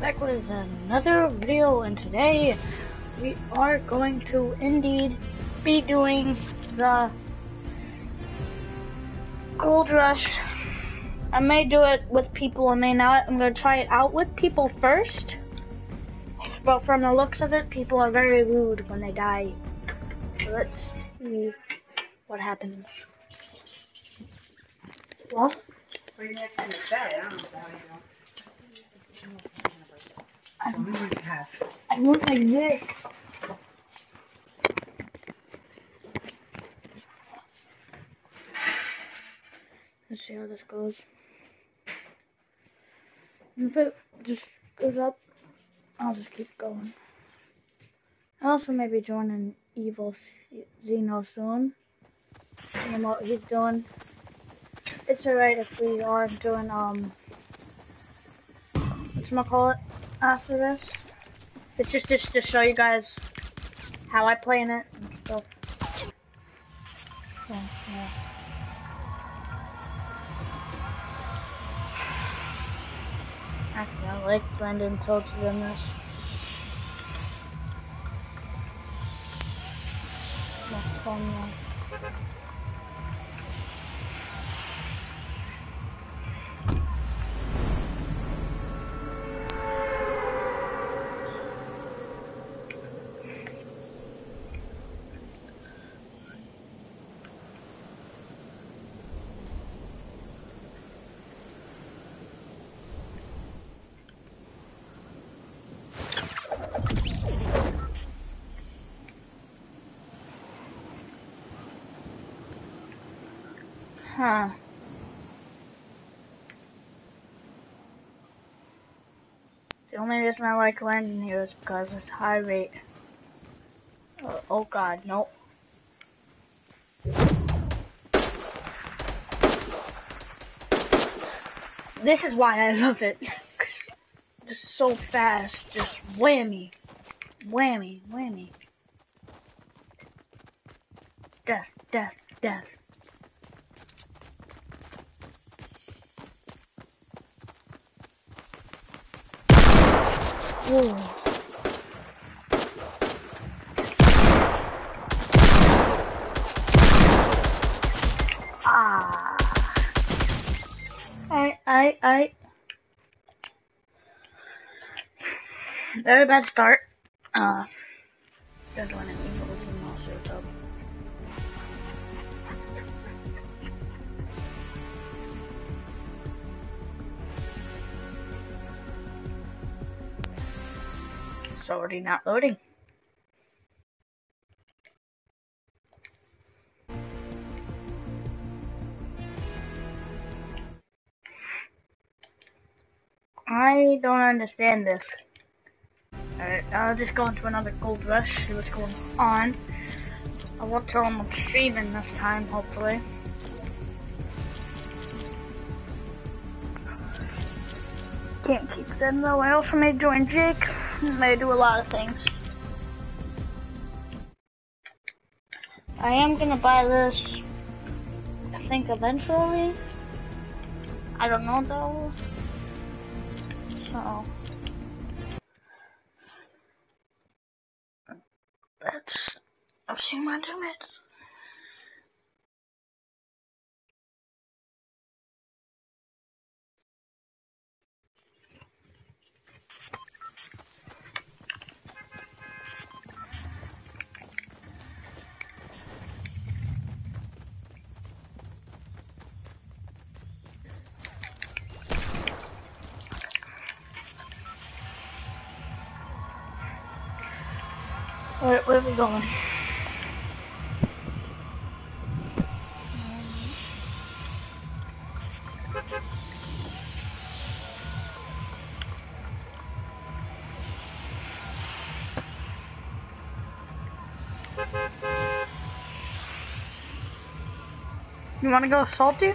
back with another video and today we are going to indeed be doing the gold rush. I may do it with people, I may not. I'm gonna try it out with people first. But from the looks of it, people are very rude when they die. So let's see what happens. Well, Right next to the bed, I would have. I look like this. Let's see how this goes. If it just goes up, I'll just keep going. I also may be joining Evil Xeno soon. Seeing what he's doing. It's alright if we are doing, um, whatchamacallit after this. It's just, just to show you guys how I play in it and stuff. So, yeah. Actually, I like Brendan tilted in this. That's fun though. Huh. The only reason I like landing here is because it's high rate. Oh, oh god, nope. This is why I love it. Just so fast, just whammy. Whammy, whammy. Death, death, death. Ah. I, I, I. Very bad start. Uh, want It's already not loading. I don't understand this. Alright, I'll just go into another gold rush, see what's going on. I won't tell them I'm streaming this time, hopefully. Can't keep them though. I also may join Jake. May do a lot of things. I am gonna buy this. I think eventually. I don't know though. So that's I've seen my limits. Where, where are we going? You want to go salty?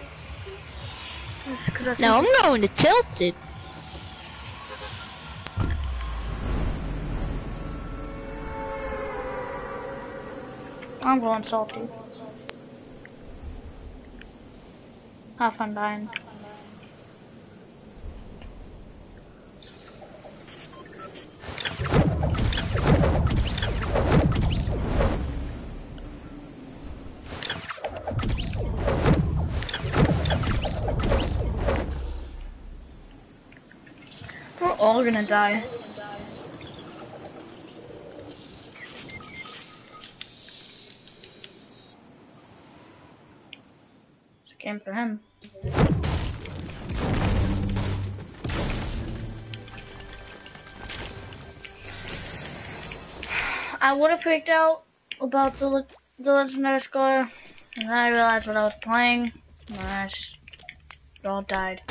Just 'cause I No, I'm going to Tilted. I'm going salty. Half fun dying. We're all gonna die. Game for him. I would have freaked out about the the legendary score, and then I realized what I was playing, and I all died.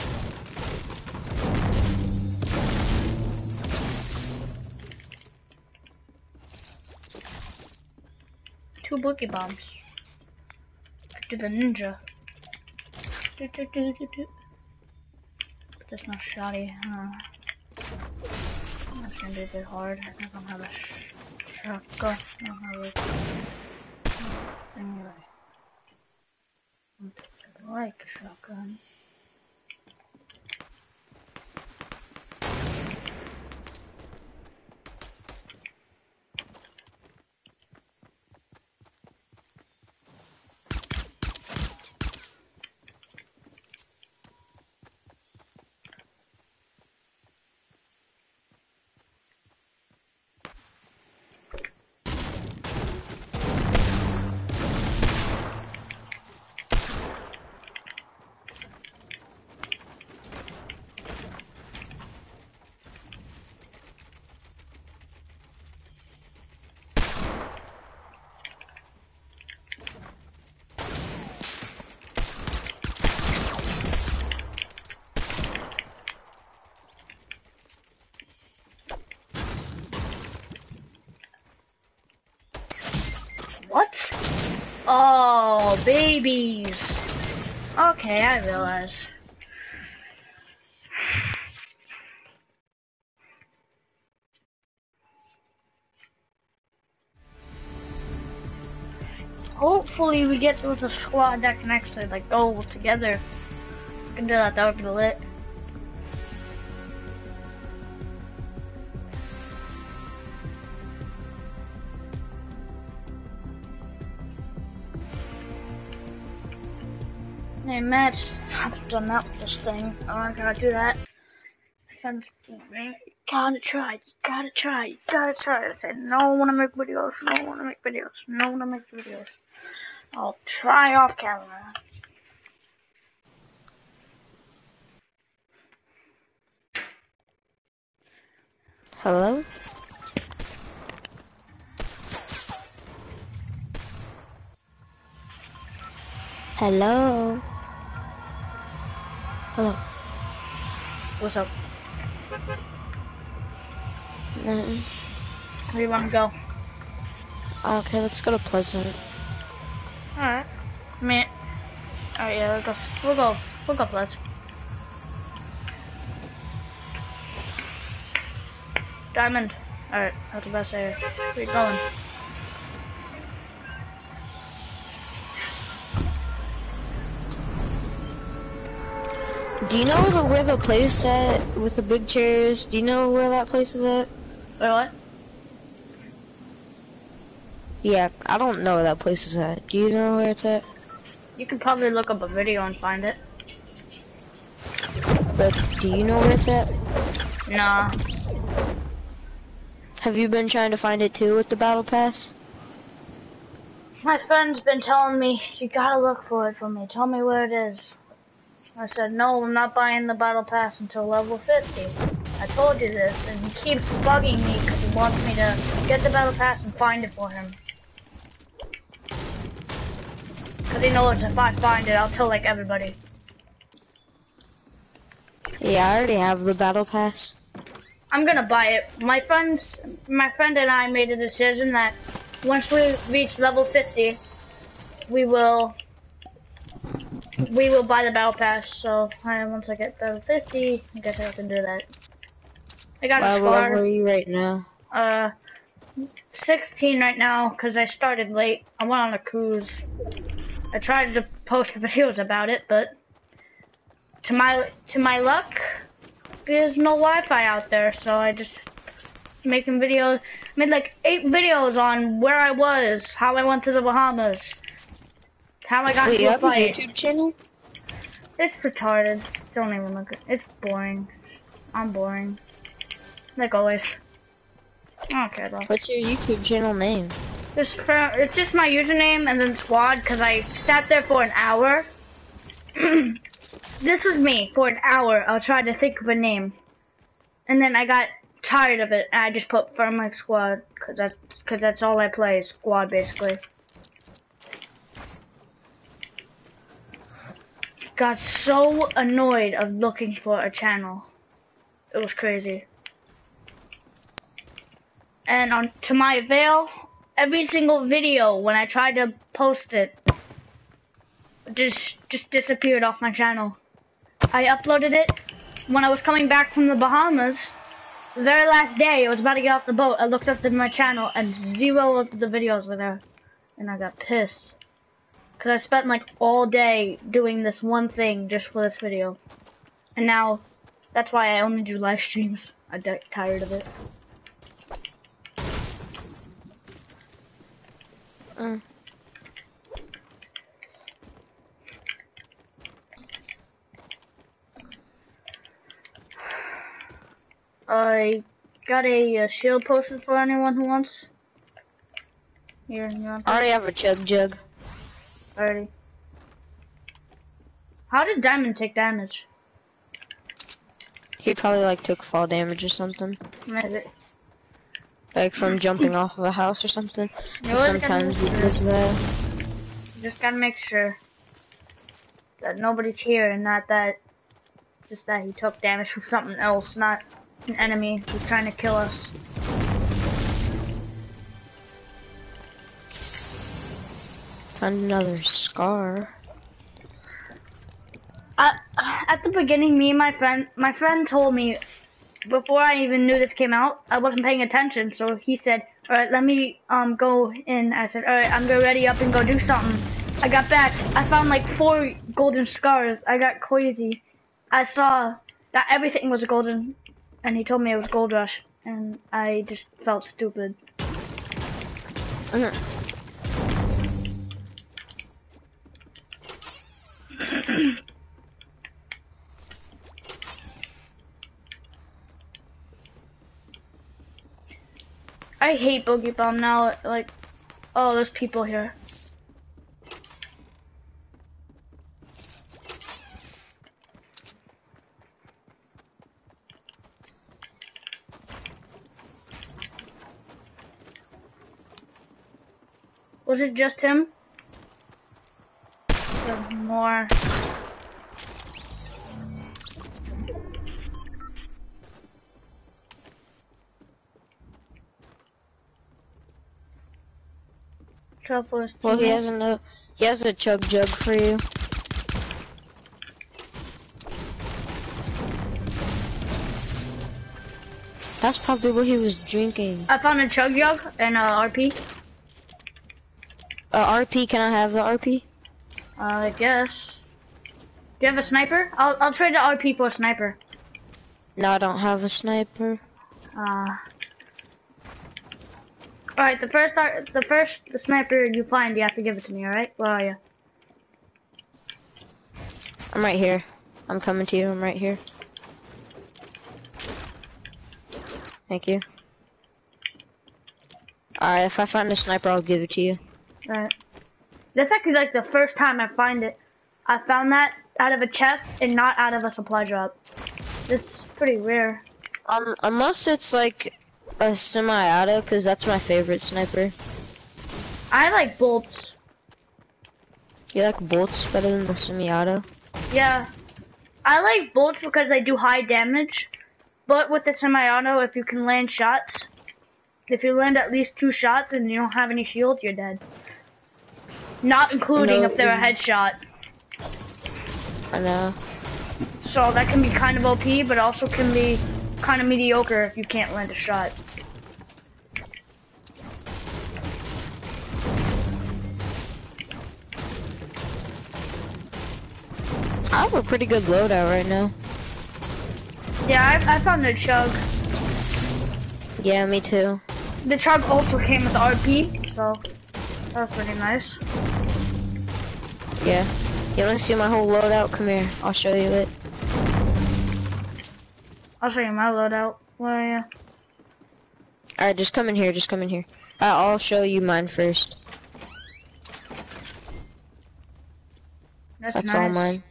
Two boogie bombs. Do the ninja. Do, do, do, do, do. That's not shoddy, huh? That's gonna be a bit hard. I don't have a sh shotgun. I don't have a anyway. I like a shotgun. What? Oh, babies. Okay, I realize. Hopefully we get with a squad that can actually like go together. We can do that, that would be lit. Hey, Matt, I've done that with this thing. Oh, I gotta do that. Sounds, you gotta try, you gotta try, you gotta try. I said, no, I wanna make videos, no, I wanna make videos, no, I wanna make videos. I'll try off camera. Hello? Hello? Hello? What's up? Nothing. Where do you wanna go? Okay, let's go to Pleasant. Alright. I mean, alright, yeah, we'll go, we'll go, we'll go, plus. Diamond. Alright, that's the best area. Where you going? Do you know the, where the place is at with the big chairs? Do you know where that place is at? Wait, what? Yeah, I don't know where that place is at. Do you know where it's at? You can probably look up a video and find it. But do you know where it's at? Nah. Have you been trying to find it too with the battle pass? My friend's been telling me, you gotta look for it for me. Tell me where it is. I said, no, I'm not buying the battle pass until level 50. I told you this, and he keeps bugging me because he wants me to get the battle pass and find it for him. Because he knows if I find it, I'll tell like everybody. Yeah, I already have the battle pass. I'm gonna buy it. My friends, my friend and I made a decision that once we reach level 50, we will, we will buy the battle pass. So uh, once I get the 50, I guess I can do that. I got Wow, a what level are you right now? uh, 16 right now because I started late. I went on a cruise. I tried to post videos about it, but to my to my luck, there's no Wi-Fi out there, so I just making videos. Made like eight videos on where I was, how I went to the Bahamas, how I got Wait, to you have a. YouTube channel? It's retarded. Don't even look at It's boring. I'm boring. like always. I don't care though. What's your YouTube channel name? Just for, it's just my username and then squad because I sat there for an hour. this was me for an hour. I was trying to think of a name, and then I got tired of it. And I just put Firmwreck Squad because that's because that's all I play is squad basically. Got so annoyed of looking for a channel. It was crazy. And on to my avail, every single video when I tried to post it just just disappeared off my channel. I uploaded it when I was coming back from the Bahamas. The very last day, I was about to get off the boat. I looked up to my channel and zero of the videos were there, and I got pissed because I spent like all day doing this one thing just for this video, and now that's why I only do live streams. I get tired of it. Mm. I got a, uh shield potion for anyone who wants. Here, you want I already have a chug jug. Already. How did Diamond take damage? He probably like took fall damage or something. Maybe. Like from jumping off of a house or something. You Sometimes he does that. Just gotta make sure that nobody's here and not that, just that he took damage from something else, not an enemy who's trying to kill us. Found another scar. Uh, at the beginning, me and my friend, my friend told me before I even knew this came out, I wasn't paying attention. So he said, "All right, let me um go in." I said, "All right, I'm gonna ready up and go do something." I got back. I found like four golden scars. I got crazy. I saw that everything was golden, and he told me it was gold rush, and I just felt stupid. I hate Boogie Bomb now. Like, oh, there's people here. Was it just him? There's more. Travelers. Well, he has a he has a chug jug for you. That's probably what he was drinking. I found a chug jug and a RP. Uh, RP, can I have the RP? I guess. Do you have a sniper? I'll I'll trade the RP for a sniper. No, I don't have a sniper. Uh. All right, the first the first the sniper you find, you have to give it to me. All right, where are you? I'm right here. I'm coming to you. I'm right here. Thank you. Alright, if I find a sniper, I'll give it to you. All right. That's actually like the first time I find it. I found that out of a chest and not out of a supply drop. It's pretty rare. Um, unless it's like a semi-auto, because that's my favorite sniper. I like bolts. You like bolts better than the semi-auto? Yeah. I like bolts because they do high damage. But with the semi-auto, if you can land shots, if you land at least two shots and you don't have any shield, you're dead. Not including No, if they're a mm. headshot. I know. So that can be kind of OP, but also can be kind of mediocre if you can't land a shot. I have a pretty good loadout right now. Yeah, I, I found the chug. Yeah, me too. The chug also came with RP, so that was pretty nice. Yeah. You wanna see my whole loadout? Come here. I'll show you it. I'll show you my loadout. Where are you? Alright, just come in here, just come in here. I'll show you mine first. That's, That's nice. all mine.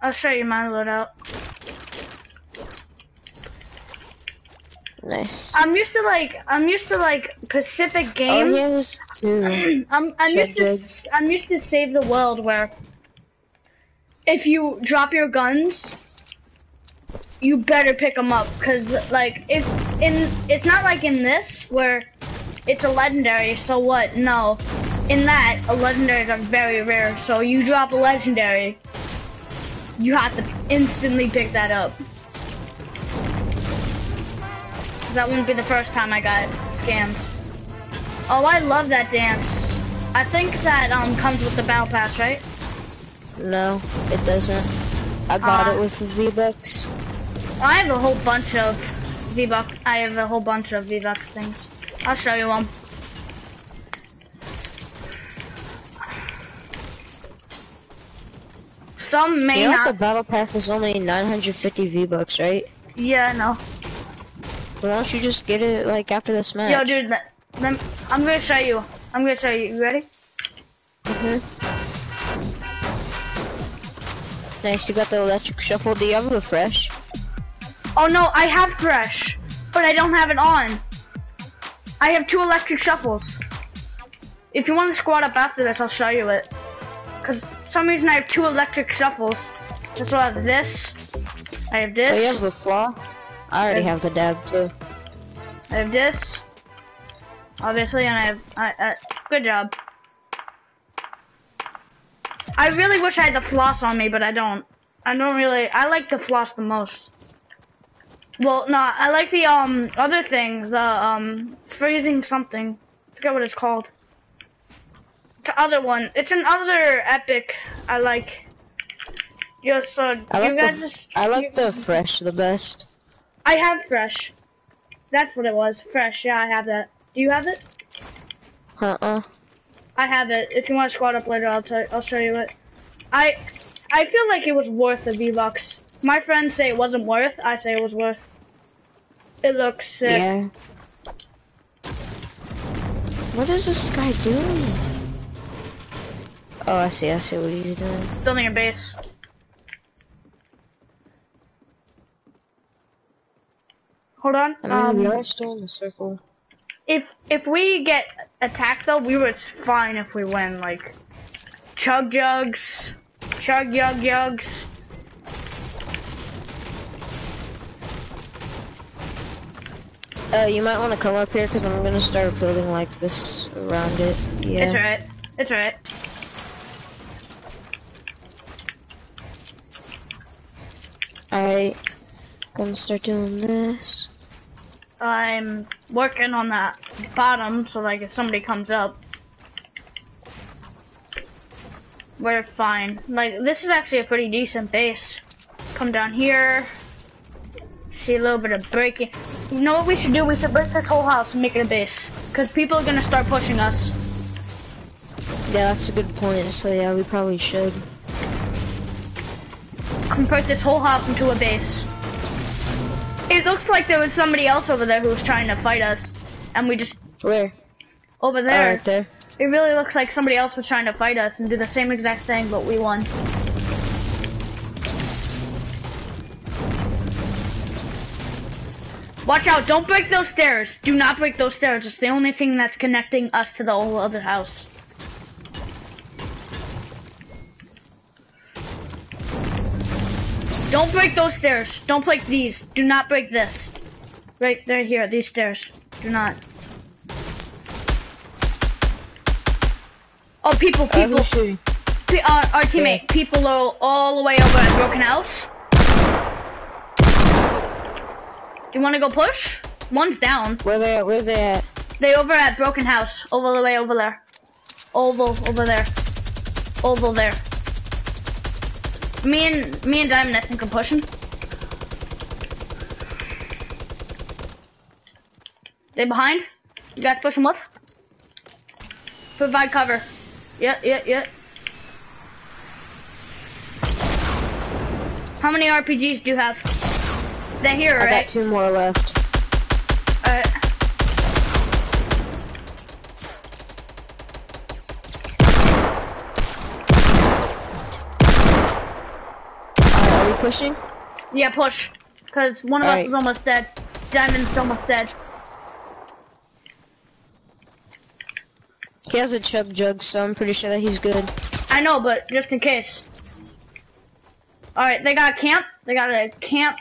I'll show you my loadout. Nice. I'm used to like I'm used to like Pacific Oh, games. he has two. I'm I'm used to. I'm used to save the world where if you drop your guns, you better pick them up because like if in it's not like in this where it's a legendary. So what? No, in that a legendaries are very rare. So you drop a legendary, you have to instantly pick that up. That wouldn't be the first time I got scammed. Oh, I love that dance. I think that um comes with the battle pass, right? No, it doesn't. I bought Ah. it with the V-Bucks. I have a whole bunch of V-Bucks. I have a whole bunch of V-Bucks things. I'll show you one. Some may You know not. the battle pass is only 950 V-Bucks, right? Yeah, no. Why don't you just get it like after this match? Yo, dude, I'm gonna show you. I'm gonna show you. You ready? Mhm. Nice, you got the electric shuffle. Do you have the fresh? Oh no, I have fresh, but I don't have it on. I have two electric shuffles. If you want to squat up after this, I'll show you it. Cause for some reason I have two electric shuffles. That's why I have this. I have Oh, this. you have the floss? I already have the dab too. I have this. Obviously, and I have. I, uh, good job. I really wish I had the floss on me, but I don't. I don't really. I like the floss the most. Well, no, I like the um other thing, the um freezing something. I forget what it's called. The other one. It's another epic. I like. Yo, so I like the guys. just- I like the fresh the best. I have fresh. That's what it was. Fresh. Yeah, I have that. Do you have it? Uh-uh. I have it. If you want to squat up later, I'll tell. I'll show you it. I I feel like it was worth the V bucks. My friends say it wasn't worth. I say it was worth. It looks sick. Yeah. What is this guy doing? Oh, I see. I see what he's doing. Building a base. Hold on. I mean, Um, still in the circle. if if we get attacked though, we were fine if we win. Like chug jugs, chug yug yugs. Uh, you might want to come up here because I'm gonna start building like this around it. Yeah. It's alright. It's alright. Alright. Gonna start doing this. I'm working on that bottom, so like if somebody comes up, we're fine. Like this is actually a pretty decent base. Come down here. See a little bit of breaking. You know what we should do? We should break this whole house and make it a base. Cause people are gonna start pushing us. Yeah, that's a good point. So yeah, we probably should. Convert this whole house into a base. It looks like there was somebody else over there who was trying to fight us, and we just Where? over Oh, there. right there. It really looks like somebody else was trying to fight us and do the same exact thing, but we won. Watch out, don't break those stairs. Do not break those stairs. It's the only thing that's connecting us to the whole other house. Don't break those stairs. Don't break these. Do not break this. Right there, here, these stairs. Do not. Oh, people, Uh, people. who's shooting? P- uh, our teammate, people are all the way over at Broken House. You want to go push? One's down. Where they at? Where they at? They over at Broken House, over the way over there. Oval over there. Oval there. Me and me and Diamond, I think, are pushing. They behind? You guys push them up? Provide cover. Yeah, yeah, yeah. How many RPGs do you have? They're here, I got two more left. Pushing? Yeah, push. Cause one of us Alright. is almost dead. Diamond's almost dead. He has a chug jug, so I'm pretty sure that he's good. I know, but just in case. Alright, they got a camp. They got a camp.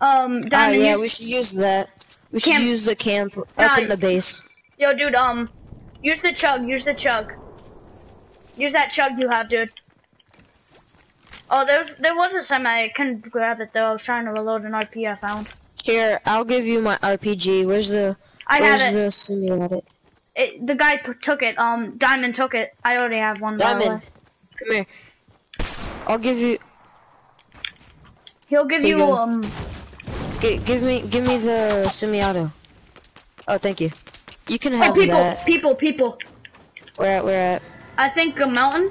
Um, Ah, Diamond, yeah, we should use that. We should use the camp up Nah, in the base. Yo, dude, um, use the chug, use the chug. Use that chug you have, dude. Oh, there, there was a semi. I couldn't grab it though. I was trying to reload an RP I found. Here, I'll give you my RPG. Where's the I where's have it. the simulator? it. The guy p- took it. Um, Diamond took it. I already have one. Diamond, come here. I'll give you. He'll give Here you you um. G- give me, give me the semi-auto. Oh, thank you. You can Oh, have people, that. people, people. Where at? Where at? I think a mountain.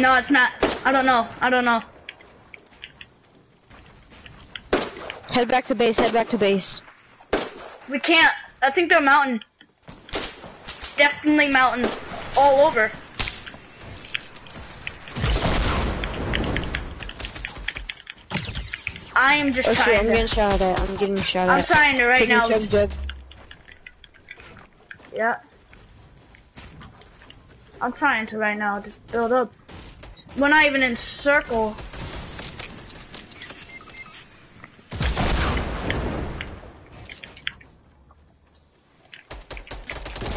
No, it's not. I don't know. I don't know. Head back to base. Head back to base. We can't. I think they're mountain. Definitely mountain. All over. I am just Oh shit! trying I'm to. getting shot at. I'm getting shot at. I'm trying to right Taking now. chug jug. Yeah. I'm trying to right now. Just build up. We're not even in circle.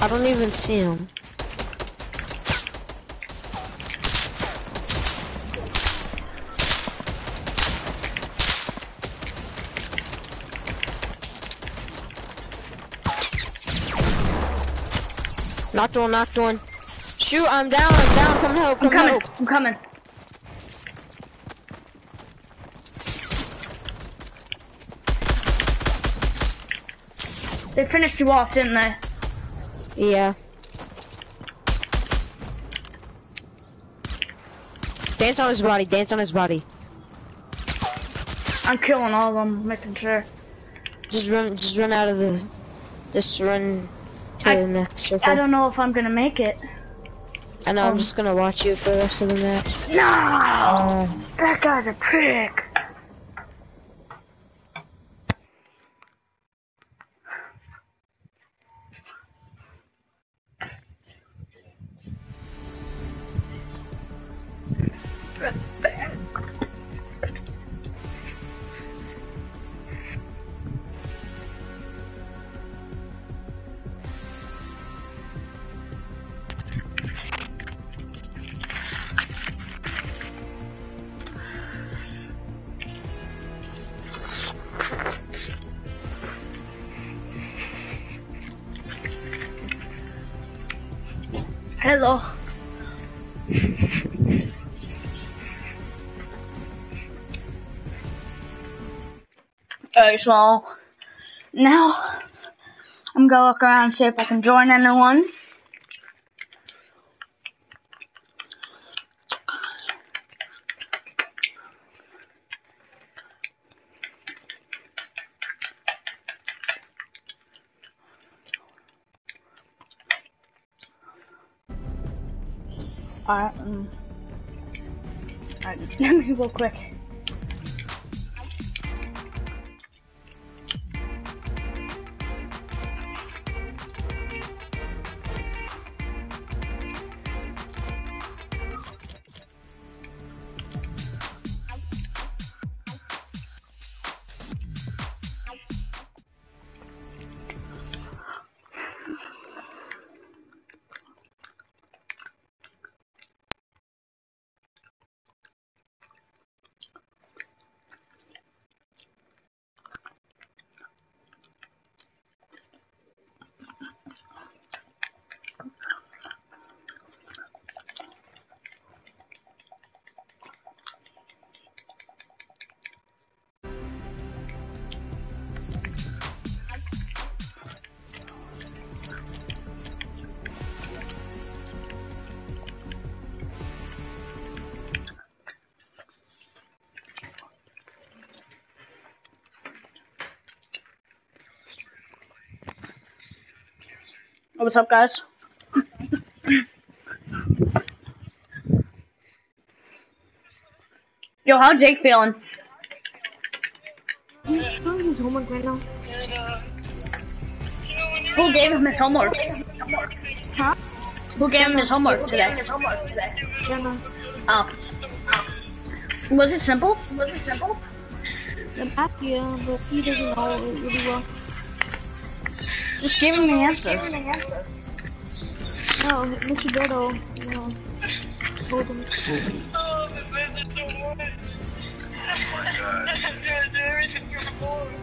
I don't even see him. Knocked one, knocked one. Shoot, I'm down, I'm down, come help, I'm coming. help. I'm coming. They finished you off, didn't they? Yeah. Dance on his body, dance on his body. I'm killing all of them, making sure. Just run, just run out of the, just run to I- the next circle. I don't know if I'm gonna make it. I know, I'm um, just gonna watch you for the rest of the match. No! Oh. That guy's a prick. So now I'm gonna look around and see if I can join anyone. Alright, um, alright, let me real quick. What's up, guys? Yo, how's Jake feeling? He's doing his homework right now. Who gave him his homework? Huh? Who gave him his homework today? Oh. Was it simple? Was it simple? Yeah, but he doesn't know it really well. Just give him the answers. No, Mr. Biddle, you know, him. Oh, the wizard's so much! Oh my god. I'm everything you're born.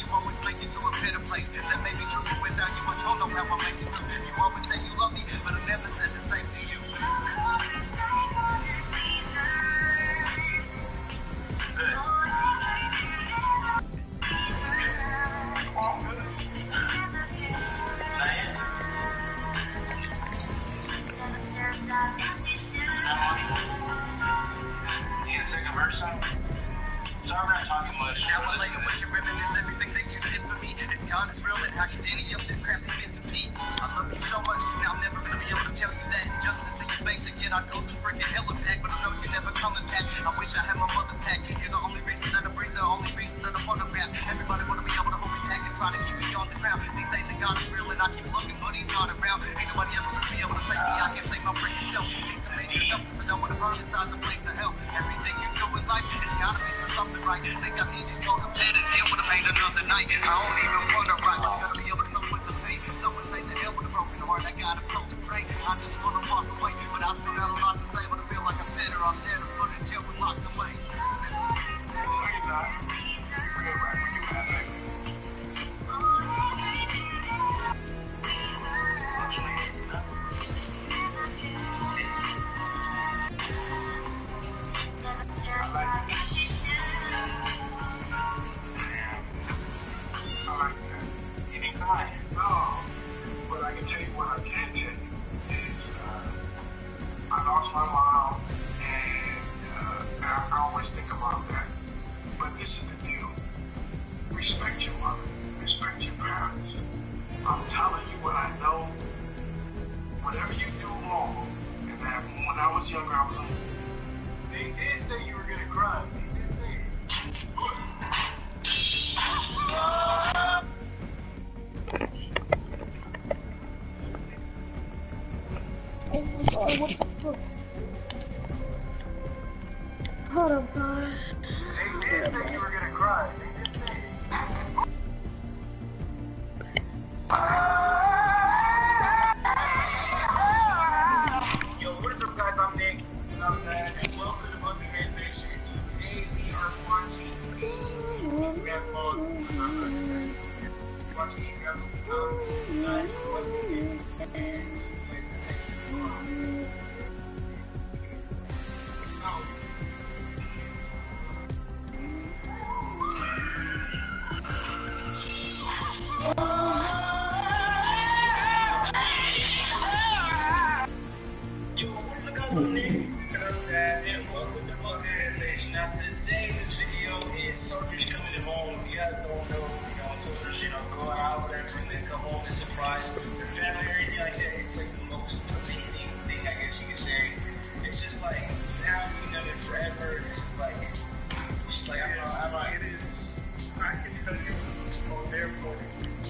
you always make it to a better place. That made me but without you. I don't know how I make it. You always say you love me, but I never said the same. lives their family or anything like that. It's like the most amazing thing I guess you could say. It's just like now I've seen them in forever. It's just like it's just like I'm not, I'm not. It is. I can tell you on their point.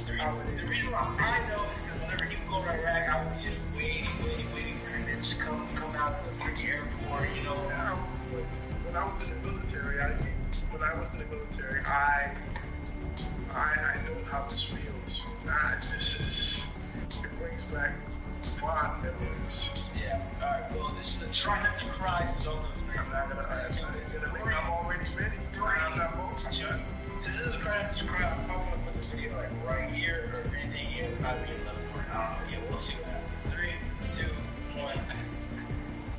The, the reason why I know is because whenever he was going to Iraq, I was just waiting, waiting, waiting for him to come come out of the airport. You know. When I was in the military, I when I was in the military, I I, I know how this feels. I, this is, it brings back fond memories. Yeah, alright, well, this is a trying not to cry zone I'm not gonna, I, I'm not gonna, like, I'm already ready. I'm not moving. Sure. This is a trying not to cry. I'm not gonna put the video, like, right here or anything here. It might be enough for an hour. Yeah, we'll see what happens. Three, two, one.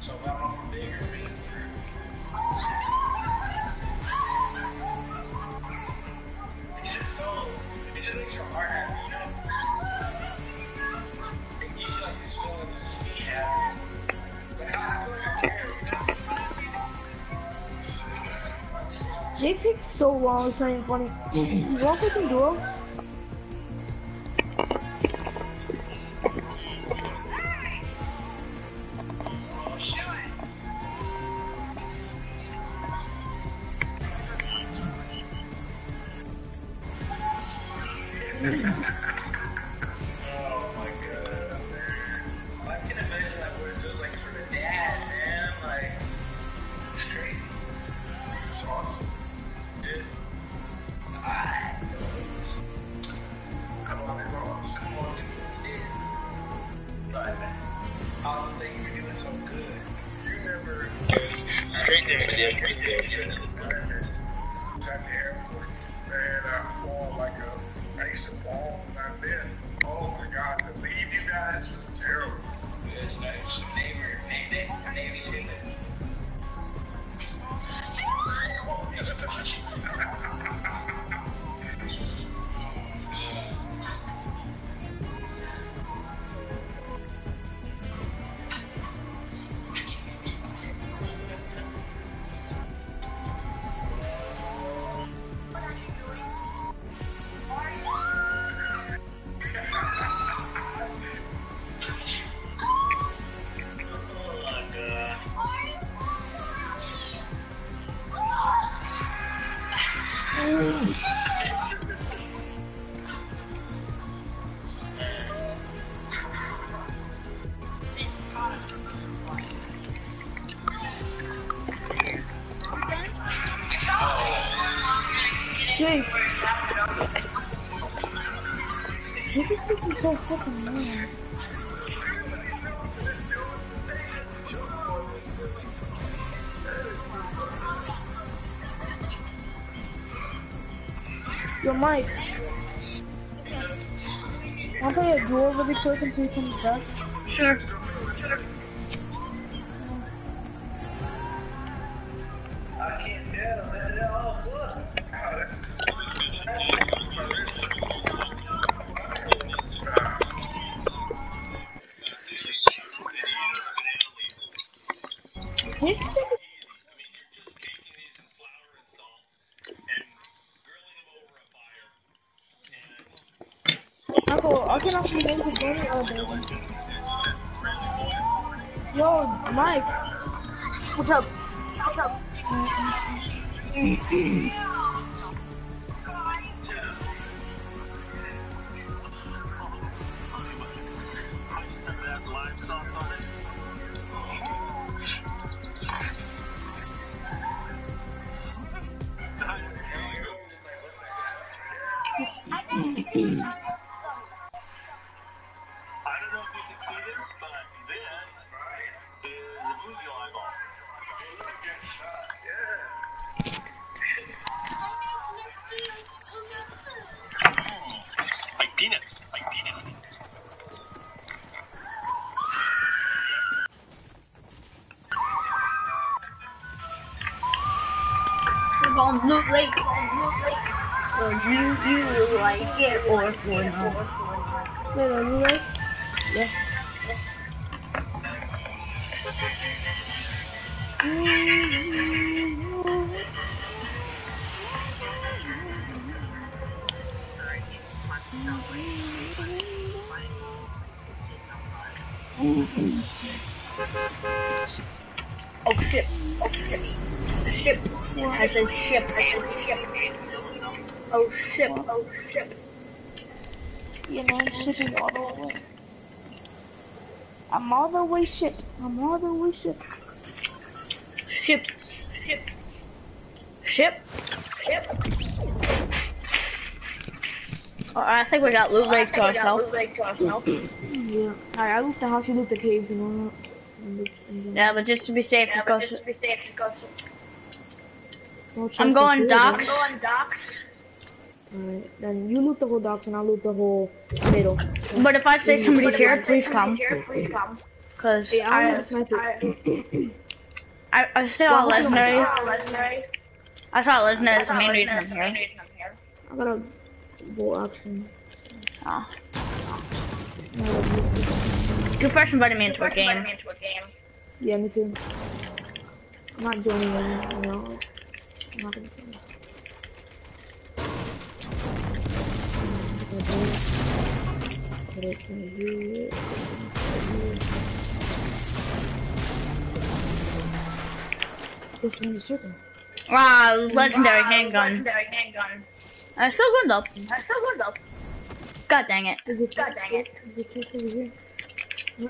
So, I don't know if I'm big or. Jake takes so long, it's funny. You want to play some duo? thank Jake is taking so fucking long. Yo, Mike. I'll play a duel really quick until he comes back. Sure. Way shipped. I'm all the way shipped. Ship. Ship. Ship. Ship. Oh, I think we got Loot Lake to ourselves. Yeah. Alright, I loot the house, you loot the caves and all that. And loot- and then- Yeah, but just to be safe, because no I'm chest going of docks. Alright, then you loot the whole docks and I'll loot the whole middle. But if I say somebody's here, please come. Cause Yeah, I'm I, gonna snipe it. I, I saw Well, legendary. I thought legendary is the main reason I'm here. I got a bolt action. Oh. You first invited me into a game. Yeah, me too. I'm not joining in, you know. I'm not gonna join. Put it in here. This one is circle. Wow, ah, legendary handgun. Legendary handgun. I still good though. God dang it. Is it chest? it. Is it chest over here? No-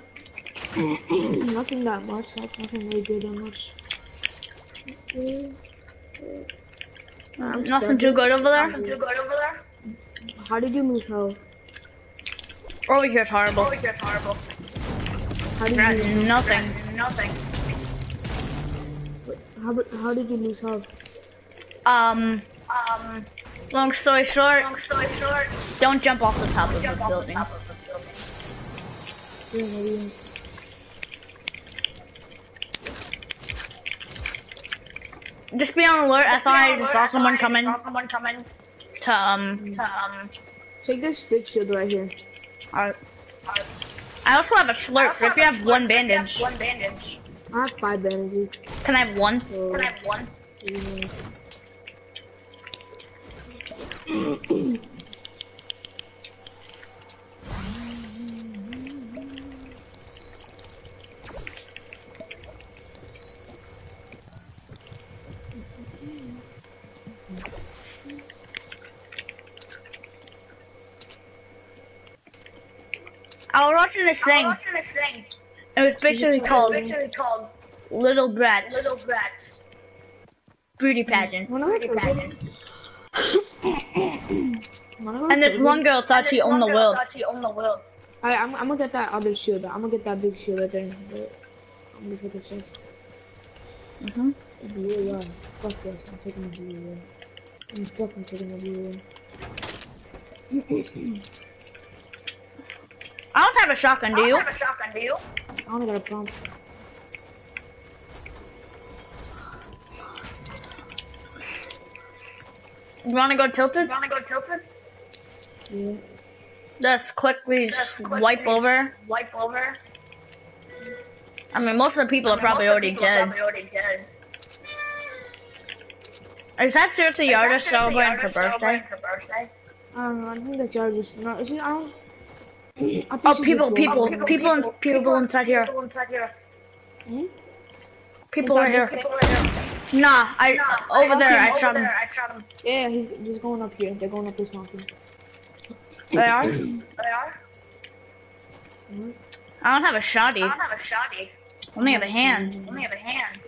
nothing that much. Like nothing really good that much. Um, I'm Nothing too good over there. How did you lose health? Over here's horrible. How did Got nothing. nothing. How, did- how did you lose health? Um, um, long story short, long story short, don't jump off the top of the building. Yeah. Just be on alert. I thought I just saw someone coming to um. To, um. Take this big shield right here. Alright. I also have a slurp. So if you have one bandage, I have five bandages. Can I have one? So, Can I have one? Mm. I was watching this thing. It was basically called called Little Brats Little Brats Beauty Pageant. When Beauty Pageant. when I went And this one girl thought she owned the One world. thought she owned the world. I, I'm, I'm gonna get that other shield. I'm gonna get that big shield right there. But I'm gonna get this chest. Mhm. Blue one. Fuck this. I'm taking the blue one. I'm definitely taking the blue one. I don't have a shotgun, do you? I don't have a shotgun, do you? I only got a pump. You wanna go tilted? You wanna go tilted? Yeah. Just quickly Just quickly wipe over. Wipe over. I mean, most of the people are probably of the already people are dead. Probably already dead. Is that seriously Is that Yarda seriously celebrating her birthday? celebrating her birthday? I don't know. I think that's your just no. It's just, I don't. I think Oh, people, people, people, in, people inside here. People inside here. Hmm? People are here. People are here. Nah, I Nah, over there. I over shot him. there, I shot him. Yeah, he's just going up here. They're going up this mountain. They are. They are? I don't have a shotty. I don't have a shotty. Only have a hand. I only have a hand.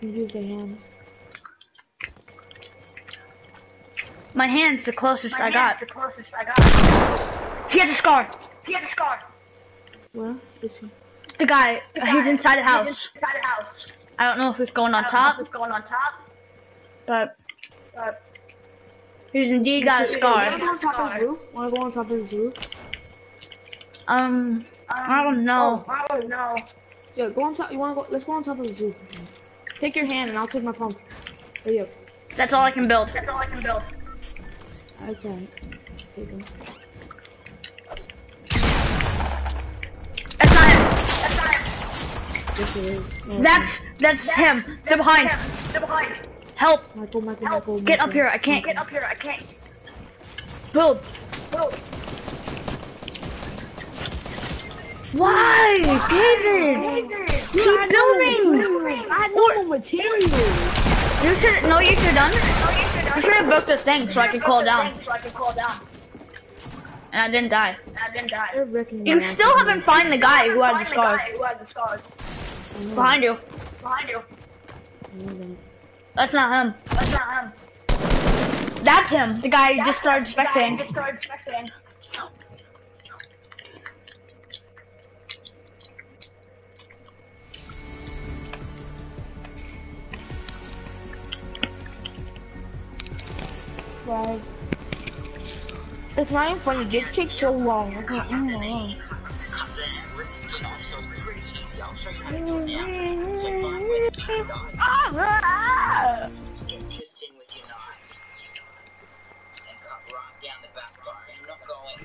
You use the hand. My hand's the closest My I got. hand's the closest I got. He has a scar. He has a scar. Where? This one. The guy, he's inside the house. He's inside the house. I don't know if he's going on I know top, what's going on top. but But he's indeed got a scar. Wanna scar. go on top of his roof? Wanna go on top of his roof? Um, I don't know. I don't know. Yeah, go on top. You wanna go? Let's go on top of his roof. Take your hand and I'll take my pump. Hurry up. That's all I can build. That's all I can build. That's alright. Take him. Yes, it is. No, That's that's him. They're behind. They're behind. Help! Michael, Michael, Michael. Get up here. I can't Get up here. I can't. build. Build. Why, David? Keep building. I had no material. You should. No, you should have done. You should have built this thing so I could cool down, So I can cool down. and I didn't die. And I didn't die. You still haven't found the guy who had the scars guy Who had the behind you. Behind you. That's not him. That's not him. That's him. The guy who just started spectating. Just started spectating. Right. It's not even funny. Jake takes so long. I can't- my God. Just in with your knife and cut right down the back bar. I'm not going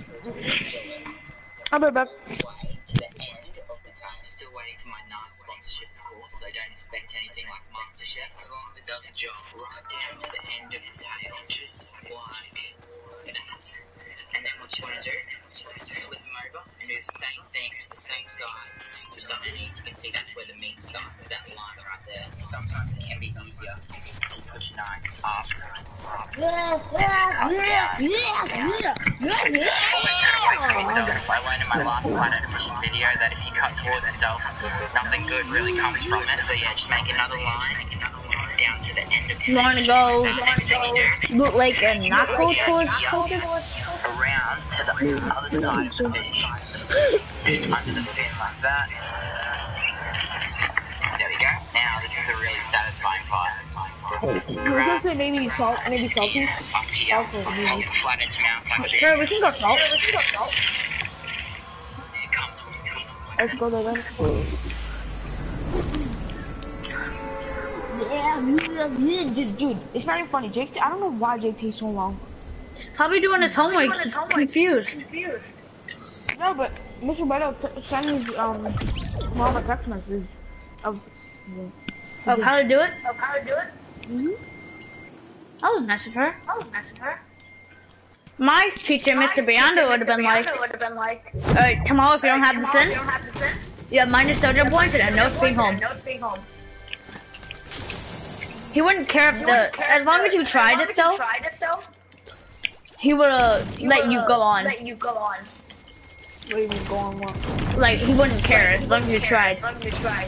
I'll be back. to the end of the tape. Still waiting for my knife sponsorship, of course. So don't expect anything like MasterChef. As long as it does the job, right down to the end of the tail, just like that. And then what you want to do, flip the same thing to the same side. Just underneath, you can see that's where the meat starts. That line right there. Sometimes it can be easier. You put your knife up. I learned in my last Planet Edition video that if you cut towards yourself, nothing good really comes from it. So yeah, just make another line, down to the end of You want to go Next thing you do, like not go towards focus? around to the other side of the fish. Just under the fin like that. There we go. Now this is the really satisfying part. Gonna say maybe salt, maybe salty. Okay, maybe. Flat its mouth like this. Sure, we can go salt. It comes with it. Let's go there then. Dude, dude, it's not even funny. Jake, I don't know why Jake takes so long. Probably doing his homework. He's confused. Confused. No, but Mr. Beto sent his um mom a text message of. Of how to do it. Of how to do it. That was nice of her. Oh, nice of her. My teacher, Mr. Biondo, would have been like, would have been like, Alright, tomorrow if you don't have tomorrow this you in, have this in. you have minus dojo points and a note being home. No being home. He wouldn't care if the, as long as you tried it though, Tried it though. he would have let you go on. Let you go on. What do you mean go on what? Like he wouldn't care as long as you tried. As Long as you tried.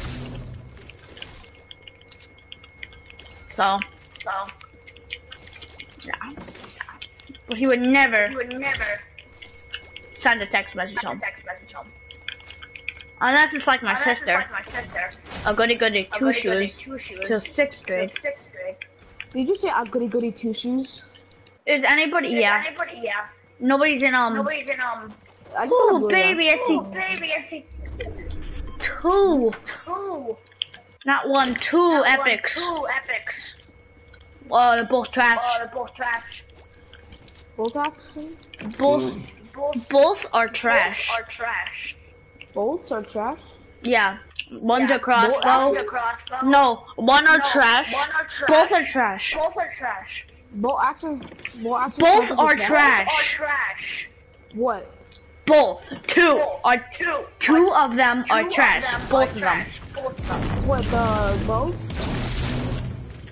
So So, yeah. But he would never He would never send a text message send a home. text message home. Unless it's like my Unless it's sister, like my sister. a goody goody A two goody goody shoes two shoes. till sixth Till grade. sixth. Did you say a goody goody two shoes? Is anybody? Is Yeah. Anybody? Yeah. Nobody's in um. Nobody's in um. I just saw Oh baby, I see Oh, baby, I see two, two. not one, two Not one, epics. Two epics. Oh, they're both trash. Oh, they're both trash. Both action? Both, Both both are trash. Are trash. Bolts are trash? Yeah, one's Yeah, a crossbow. One's a crossbow. No, one are No, trash. One are trash. Both are trash. Both are trash. Both actions. Both actions. Both weapons are Are trash. trash. What? Both. Two are Two. two of them Two are of trash. them Both are of them. trash. Both of them. What the bows?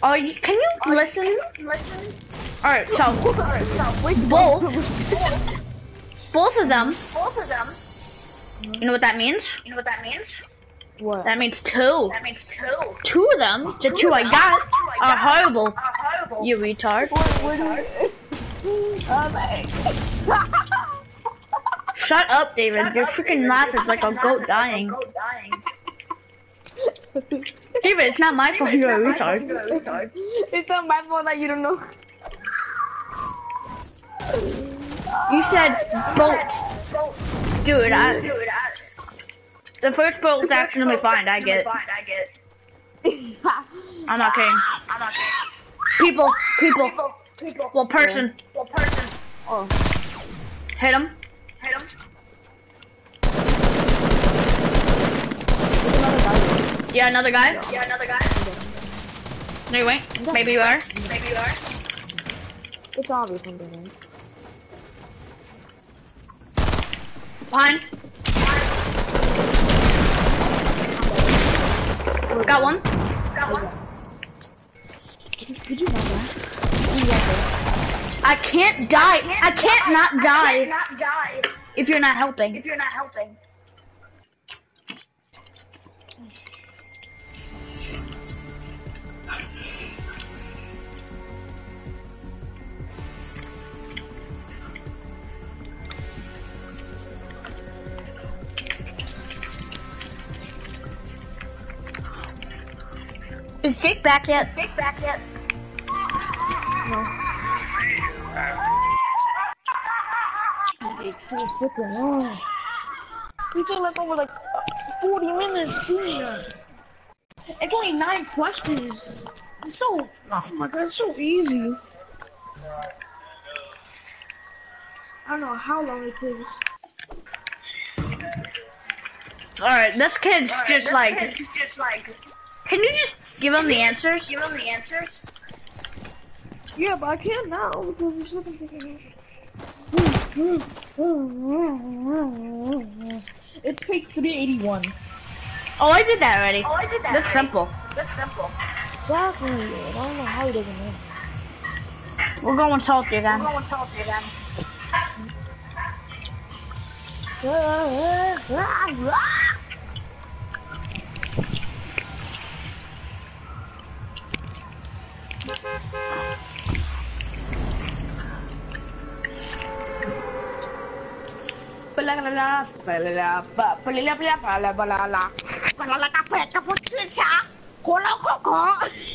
Oh, you, can you listen? Listen. All right, so Alright, so wait, both, both of them. both of them. You know what that means? You know what that means? What? That means two. That means two. Two of them, the two I got, are horrible. Are horrible. You retard. What, what do you... um, Shut up, David. Your freaking laugh is like a goat dying. David, it's not my fault you're a retard. Retard. it's not my fault that you don't know. You said bolt. Dude, I, Dude, I. the first bolt action will be fine. I get. Fine, I get. I'm not kidding. I'm not kidding. People, people. People, people. Well, person. Well, person. oh. Hit him. Hit him. Yeah, another guy. Yeah, another guy. No, you ain't. Maybe you are. Maybe you are. It's obvious I'm doing. Behind. Got one. Got one. Could you not that? I can't die. I can't not I die can't not die if you're not helping. if you're not helping. Is Dick back yet? Dick back yet? It's so freaking long. We took like over like 40 minutes doing that. It's only nine questions. It's so, oh my god, it's so easy. I don't know how long it takes. Alright, this kid's just This like, kid's just like, can you just give him the answers? give him the answers. Yeah, but I can't now because there's nothing freaking It's page 381. Oh, I did that already. Oh, I did that. That's already. simple. That's simple. Exactly. I don't know how he doesn't know. We're going salty I'm again. going to talk to you then.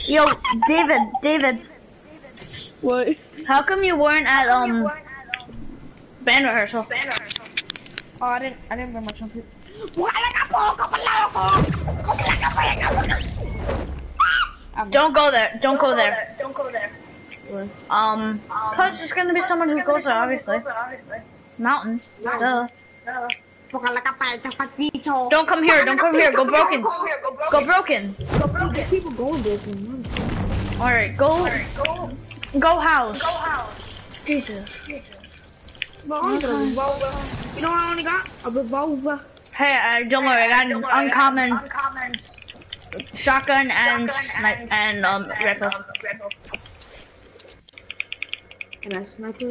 Yo, David, David, What? how come you weren't at um We're at, um, band rehearsal? band rehearsal. Oh, I didn't. I didn't bring my trumpet. Don't go there. Don't go there. Don't go there. Um, cause there's gonna be someone who goes there, obviously. Obviously. Mountains. Duh. No. Don't come here. Don't come here. Go broken. Go here. Go Go broken. broken. Go broken. People going there for months. All right. Go. Go. Go house. Go house. Jesus. No, I'm revolver. You know what I only got? A revolver. Hey, uh, don't worry. I got an Don't worry, I got uncommon Uncommon. Shotgun and shotgun snipe and um rifle. And a sniper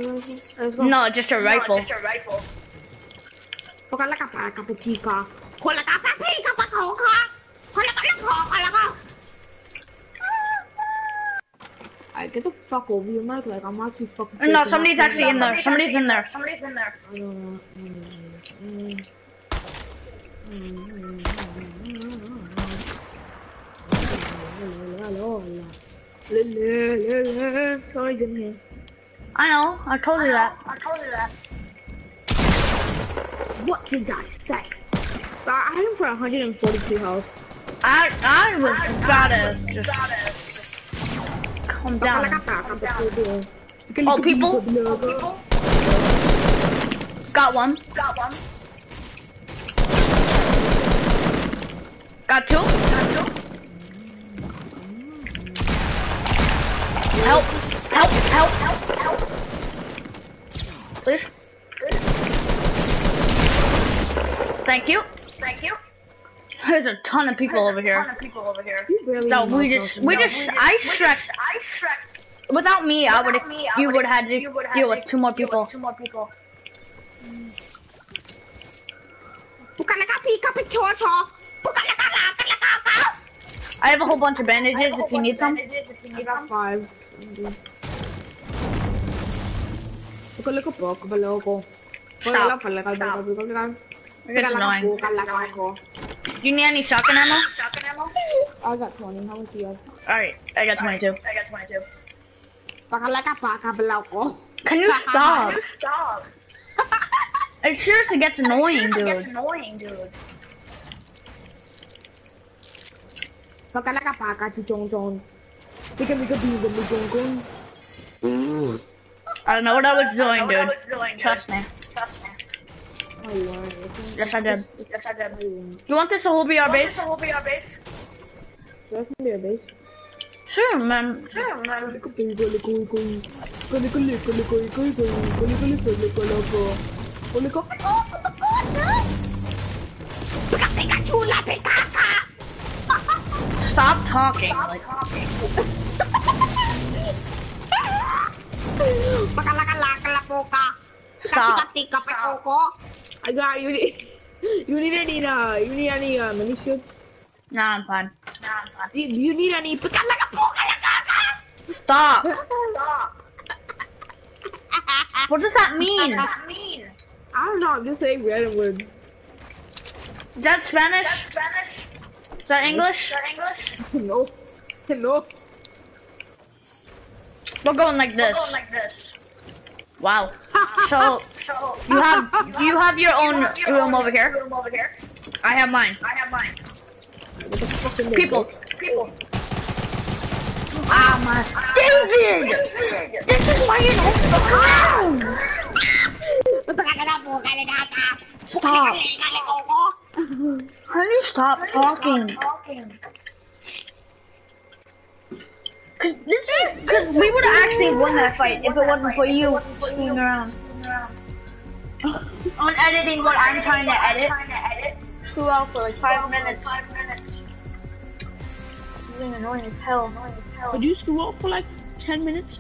rifle. No, just a No, rifle. just a rifle. Con la capa, capuchica. Con la capa, pica, pa, coca. Con la capa, coca, la capa. Alright, get the fuck over your mic like I'm actually fucking. No, somebody's actually in there. Somebody's in there. Somebody's in there. Mm, mm, mm, I know. Somebody's in here. I know. I told you that. I told you that. What did I say? I had him for 142 health. I I was gotta just calm down. Oh, oh people? Got one. Got one. Got two. Got Help! Help! Help! Help, help. Please. Thank you. Thank you. There's a ton of people over Ton here. of people over here. No, we just we No, just we I we Shrek. I Shrek. Without me, I would Without I you would've- would have had to would've deal with two more people. Two more people. I have a whole bunch of bandages if you need some. Bandages if you I need got some. five. Look, look, look, look, look. Stop. It gets annoying. You need any shotgun ammo? Shotgun ammo? I got 20. How much do you have? Alright, I got 22. I got 22. Can you stop? Stop. It seriously gets annoying, dude. It gets annoying, dude. Annoying, dude. I don't know what I was doing, I know I dude. was doing, dude. Trust me. Trust me. Yes, I did. Yes, I did. You want this to whole be our This base? will be our base. Sure, man. Sure, man. Stop talking. Stop Like, talking. stop. I got you. Need, you need any? Uh, you need any uh, mini shields? Nah, I'm fine. Nah, I'm fine. Do you, do you need any? Stop. Stop. What does that mean? That mean. I don't know. I'm just saying random words. Is that Spanish? That's Spanish. Is that English? Is that English? no, no. We're going like this. Going like this. Wow. So So you have do you have your own have your room own over here? Room over here. I have mine. I have mine. People. People. Ah, my David! This is why you're not Stop. Can you stop talking? Talking. Cause this is cause we would have actually won that fight if it wasn't for you screwing around. On editing what I'm trying to edit. Trying to edit. Screw out for like five minutes. Minutes. Being annoying as hell. Would you screw up for like 10 minutes?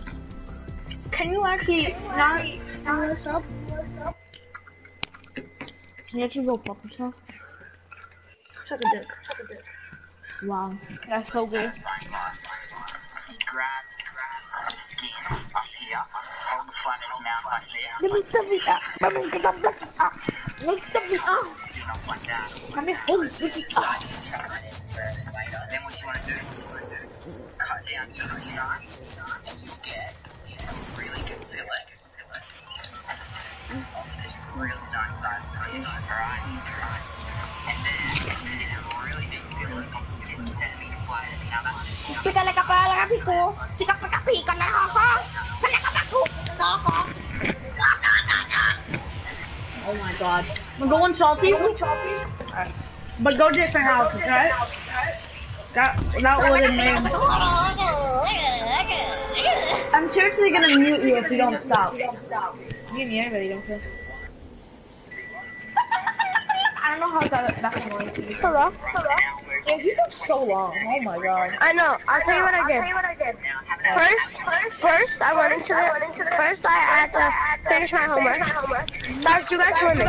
Can you actually not screw this up? Can you actually go fuck yourself? Suck a dick. Wow. That's so good. Grab the skin up here, hold the front of its mouth like this, Let me stop it ah, up. Ah, let me stop it up. Let me stop it up. skin off like that. Let me hold it. Let me up. Then what you want to do, cut down each knife, and you'll get a ah. really good fillet of this really nice size piece, alright? That's just Pika ka pa lang ko. Sika pa ka pika lang ako. Pala ka pa ko. Ako. Oh my god. We're going salty? But go different houses, right? That, that wouldn't mean. I'm seriously gonna mute you if you don't stop. You me, I really don't care. I don't know how that, that's going to Hello? Hello? Yeah, you took so long. Oh my god. I know. I'll tell you what I did. First, first I went into the. First, I had to finish my homework. Start you guys swimming.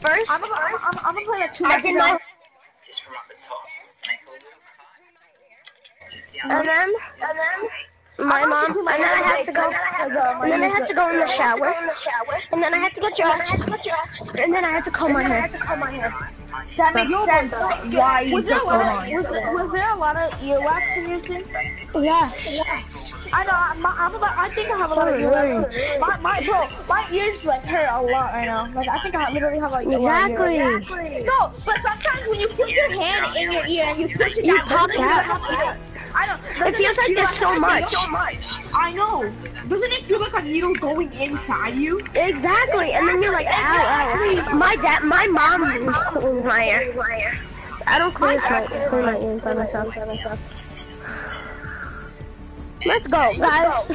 First, I'm gonna, I'm, I'm, I'm gonna play like two I did not, just from up the top. Make a little cut. Just the and then, and then, my mom, and then I have to go, and then I have to go in the shower, and then I have to get dressed, and then I have to comb my hair. That makes sense. Why you Was there, took a so lot long? of, was, there, a lot of earwax in your thing? Yes. I know. I'm, I'm about, I think I have a lot of earwax. My, my, bro, my ears like hurt a lot right now. Like I think I literally have like a lot of earwax. Exactly. No, but sometimes when you put your hand in your ear and you push it You down, pop out. I know. It feels like feel there's so a much. needle? I know. Doesn't it feel like a needle going inside you? Exactly, and then you're like, ow, ow. My dad, my mom cleans my ear. I don't clean my, clean my ears by myself. Let's go, guys.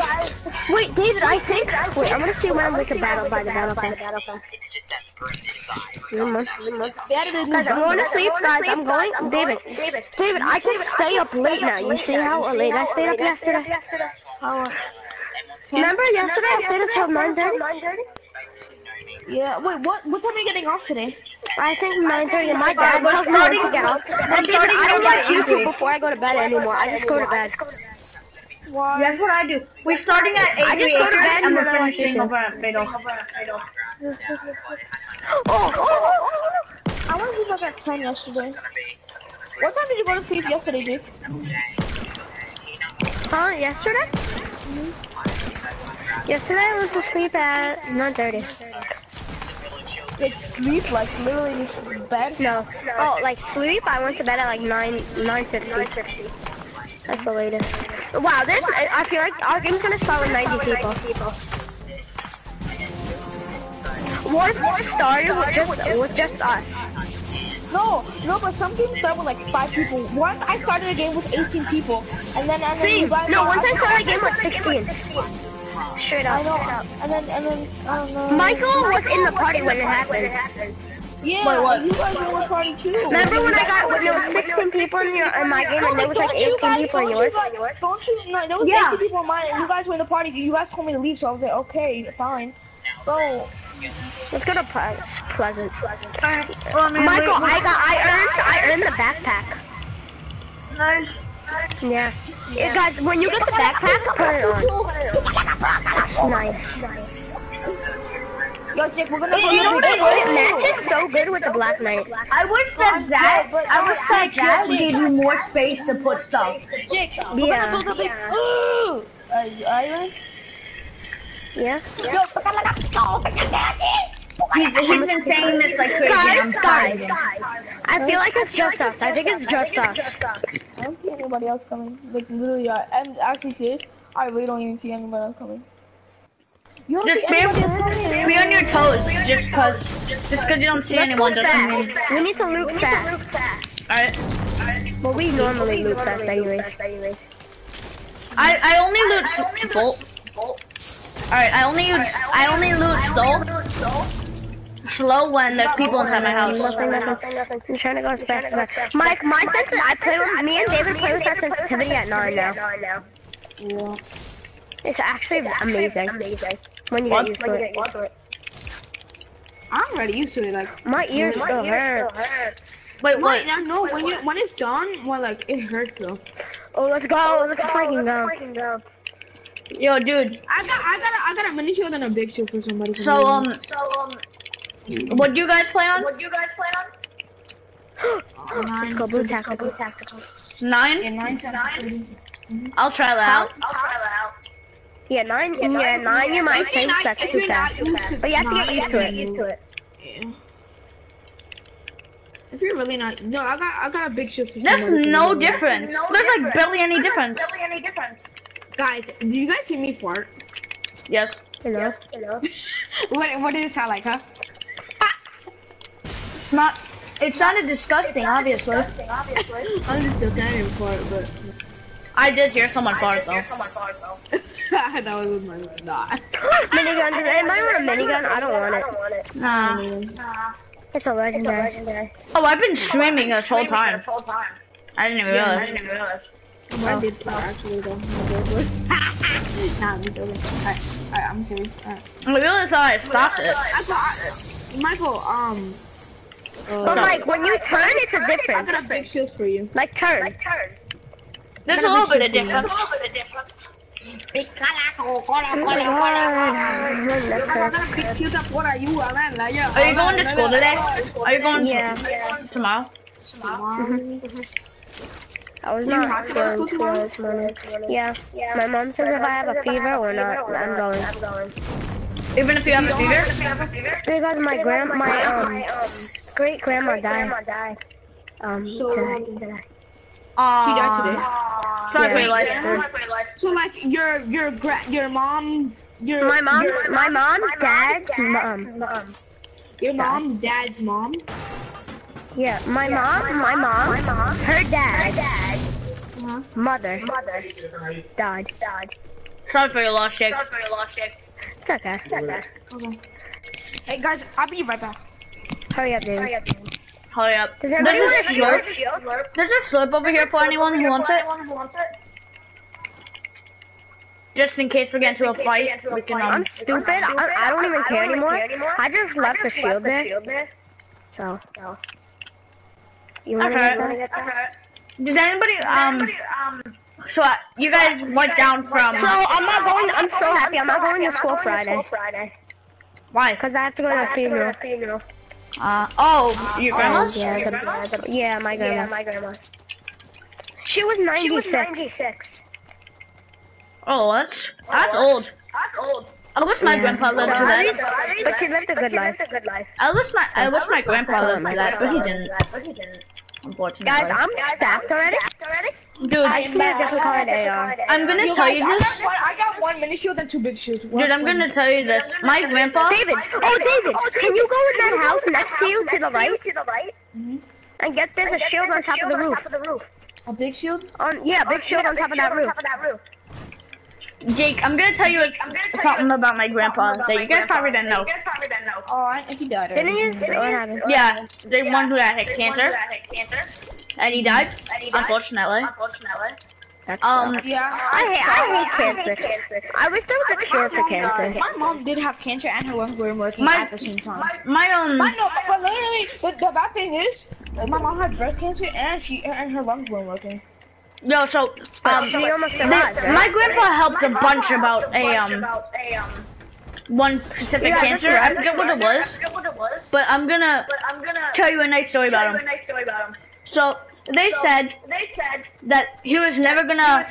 Wait, David, I think. Wait, I'm gonna see when we can battle by the battle pass. It's just that. Guys, I'm going to sleep, guys. I'm going. David, David, I can stay up late now. You see how late I stayed up yesterday? Oh. Remember yesterday I stayed until 9:30? Yeah. Wait, what? What time are you getting off today? I think 9:30. And my dad tells me when to get up. And David, I don't watch YouTube before I go to bed anymore. I just go to bed. That's what I do. We're starting at 8 I just 88 go to bed and and we're then I watch finishing YouTube. over at Fatal. Oh, oh, oh, I want to be up at 10 yesterday. What time did you go to sleep yesterday, Jake? Huh? Yesterday? Mm-hmm. Yesterday I went to sleep at 9:30. Like sleep, like literally just bed? No. Oh, like sleep? I went to bed at like 9 9:50. That's the latest. Wow, this I, I feel like our game's gonna start with 90 people. What if it started with just with just us? No, no, but some games start with like five people. Once I started a game with 18 people, and then and then See, guys no, once I started a game with 16. Straight I up. know, and then and then I don't know. Michael was in the party when it happened. Yeah, Wait, what? you guys were in the party too. Remember when I got when there was 16 people in your in my game and there was like Don't 18 guys- people in yours? You guys, don't you? No, there was Yeah. 18 people in mine, and you guys were in the party. You guys told me to leave, so I was like, okay, fine. So, Let's go to Ple- Pleasant. Well, I mean, Michael, we- we- I got I earned I earned the backpack. Nice. Yeah. yeah. Guys, when you get the backpack, put it on. Nice. Yo, Jake, we're gonna It, go it, to it, it matches so good with the Black Knight. I wish that that I wish that that Jake. gave you more space to put stuff. Jake, we're Yeah. gonna build a big. Ooh, uh, island. Yeah. Yo, He's, he's been saying this like crazy. Guys, I'm tired of guys. him. I feel like it's just us. I think it's just us. I don't see anybody else coming. Like literally, I, I'm actually serious. I really don't even see anybody else coming. You don't Just see be, anybody be on your toes, just cause, just cause you don't see Let's anyone doesn't mean. We need to loot fast. Alright. Well, we normally loot fast anyways. I I only loot s- bolt. Alright, I only use I only loot slow. Slow when there's people inside my house. Nothing, nothing, nothing. I'm trying to go as fast as I can. Mike, my sense I play with, me and David play with that sensitivity at 9 now. Yeah. It's actually amazing. When you get used to it. I'm already used to it. Like, My ears still hurt. Wait, wait, what? no, no. When you when it's done, well, like it hurts though. Oh, let's go. Let's freaking go. Yo, dude. I got I got a, I got a mini shield and a big shield for somebody. So me. um, what do you guys play on? what do you Let's go blue tactical. Nine. nine seven. I'll try that out. Yeah, 9, yeah, 9 you might If you're think not- that's too you're fast. But you have to get used to it. then Used to it. Yeah. If you're really not, no, I got I got a big shield for There's somebody. for no me. difference. There's like barely any difference. Guys, do you guys hear me fart? Yes. Hello. Hello. What what did it sound like, huh? Not. It sounded disgusting, obviously. I'm just still kind of fart, but I did hear someone fart though. that was with my nah. Minigun. Does anybody want a minigun? I don't want it. Nah. nah. It's a legendary. Oh, I've been streaming this whole time. I didn't even realize. I did fart actually though. nah, I'm joking. Alright. Alright, I'm serious. Alright. I really thought I stopped it. I thought, Michael, um, But like when you turn, it's a I got a difference. big shield for you. Like turn. There's a little bit of difference. I got a big shield for you, man. Like, yeah. Are you going to school today? Are you going Yeah. tomorrow? I was You not have to go to feeling too school well this morning. Yeah. My mom says if I have a fever or not, I'm going. Even if you have a fever? Because my grand, my um, great grandma died. Um, today. Aww. She died today. Sorry for Yeah. your life. So like your your gra- your mom's your My mom's, your, my mom's dad's mom. your mom's dad's mom. Yeah, my mom, my mom, her dad, uh-huh. mother, died. died. Sorry for your loss, Jake. It's okay. It's okay. Hey guys, I'll be right back. Hurry up, dude. Hurry up. Does There's everybody a want a slurp. shield? There's a slurp over here for anyone who wants it. Just in case we get into a fight, we can um. I'm stupid. I, I don't even care anymore. I just left the shield the shield there. So. You want to Okay. get that? Does anybody um? So uh, you guys went down from. So I'm not going. I'm so happy. I'm not going to school Friday Why? because I have to go to a funeral. Uh oh, your grandma's. Yeah, the, yeah, my grandma. Yeah, my grandma. She was 96. Oh, that's that's old. That's old. I wish my Yeah. grandpa lived to that. least- But she lived a good life. I wish my I wish my grandpa lived to that, but he didn't. Unfortunately. Guys, I'm stacked already. Dude, I just need a different kind of AR. I'm gonna Yo, tell guys, you I this. got one. I got one mini shield and two big shields. Dude, I'm gonna tell you this. My grandpa. David, oh, oh David, can you go in that house next to you to the right? To the right. Mm-hmm. And get there's a shield on top of the roof. a big shield. On yeah, big shield on top of that roof. Jake, I'm gonna tell you something about my grandpa that you guys probably didn't know. Oh, I think he died. Didn't already. you? What happened? Yeah, the one who had cancer, and he died, unfortunately. That's Um, Yeah. I hate I hate cancer. I wish there was a cure for cancer. My mom did have cancer and her lungs weren't working My- at the same time. my um, I know, but literally, but the bad thing is, my mom had breast cancer and she and her lungs weren't working. Yo, so um, She almost they- survived, right? my grandpa helped a bunch about a um, one specific Yeah, cancer. that's I forget what it was, but I'm gonna tell you a nice story about him. So they said that he was never gonna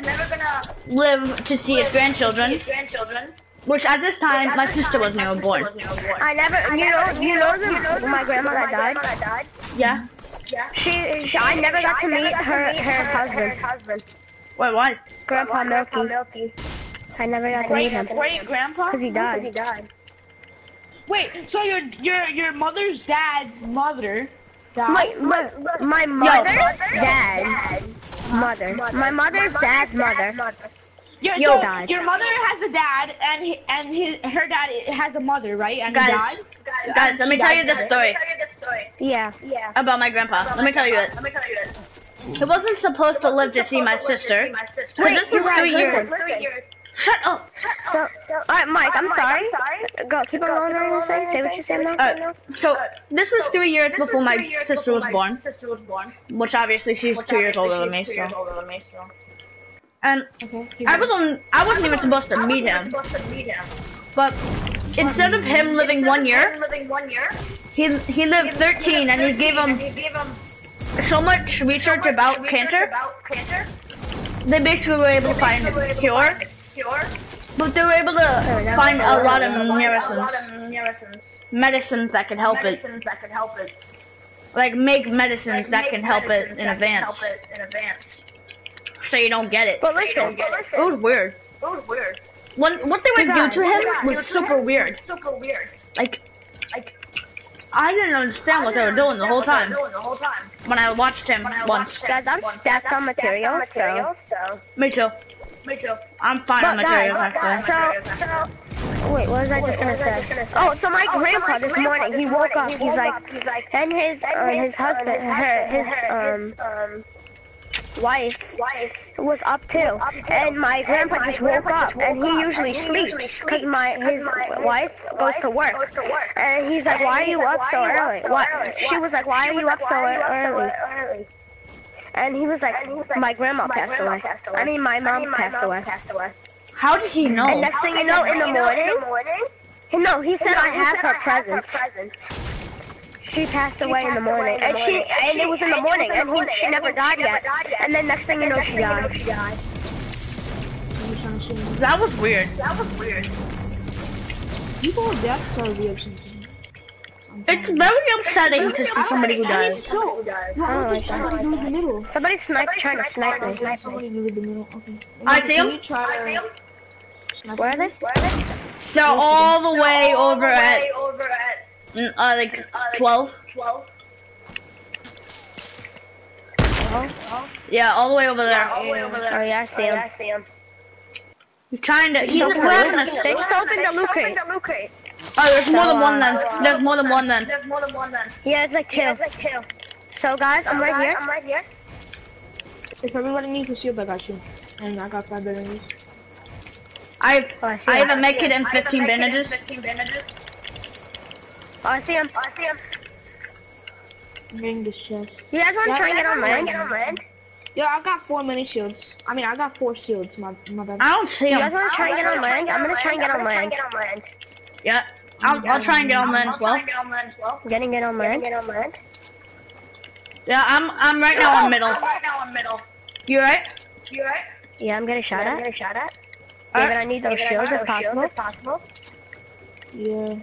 live to see his grandchildren, which at this time my sister wasn't even born. I never, you know, you know the, my grandma that died. Yeah. She, she, I never got to meet her, her husband, Wait, what? Grandpa Milky. I never got to meet him Great grandpa? because he died. Wait, so your your your mother's dad's mother died? My, my, my mother's dad, mother, my mother's dad's mother. Your, Yo. so Died. your mother has a dad and he, and his, her dad has a mother, right? And he Guys, died. guys, let me tell you this story Yeah. Yeah. About my grandpa. Let me tell you it. He wasn't supposed to live to see my sister. So Wait, this you was guys, three years. Shut up. So, alright, Mike, I'm sorry. Sorry. Go, keep on going. What you're saying? Say what you're saying now. Uh, so this was three years before my sister was born, Sister was born. which obviously she's two years older than me. So. And I was on. I wasn't even supposed to meet him, but instead of him living one year, he he lived 13, and he gave him so much research about cancer. They basically were able to find a cure, but they were able to find a lot of medicines, medicines. That could help it, like make medicines that can help it in advance, so you don't get it. But listen, It was weird. When, what they would do to him was super weird. Like, like I didn't understand what they were doing the whole time when I watched him once. guys, I'm stacked on material, so. Me too. I'm fine on But materials guys, actually. so, so, wait, what was I just gonna say? Oh, so my grandpa this morning, he woke up, he's like, and his, uh, his husband, her, his, um, wife was up too, and my grandpa just woke up, and he usually sleeps because my his wife goes to work, and he's like, "Why are you up so early?" Why? She was like, "Why are you up so early?" And he was like, "My grandma passed away. I mean, my mom passed away." How did he know? And next thing you know, in the morning, no, he said I have her presents. She passed away in the morning, and she and it was in the morning, and he, she never died yet. And then next thing you know, she died. That was weird. That was weird. People with deaths are weird sometimes. It's very upsetting to see somebody who dies. So, no, I don't like was somebody in the middle. Somebody sniped, trying to snipe me. Somebody in the middle. Okay. I see him. you try to Where are they? They're all the way over at, mm, uh, like, 12. Twelve. Yeah, all the way over there. All the way over there. Oh yeah, I see him. He's trying to, he's Don't grabbing open- a They stick. just opened the loot crate. Oh, there's more than So, one uh, then. There's more than one then. Yeah, it's like two. It's like two. So guys, I'm right here. I'm right here. If everybody needs a shield, I got you. And I got five bandages. I have, Oh, I see I have him. a med kit and 15 bandages. Oh, I see him. I see him. I'm getting this chest. You guys want to Yeah, try and get on yeah. land? Yeah, I got four mini shields. I mean, I got four shields. My my bad. I don't see You guys want to try and get on land? I'm gonna try and get on land. Yeah. I'll, I'll try and get on land as well. Getting it on land. Yeah, I'm I'm right now on middle. You right? You right? Yeah, I'm getting shot at. I'm getting shot at. David, Alright. I need those shields if possible. Yeah.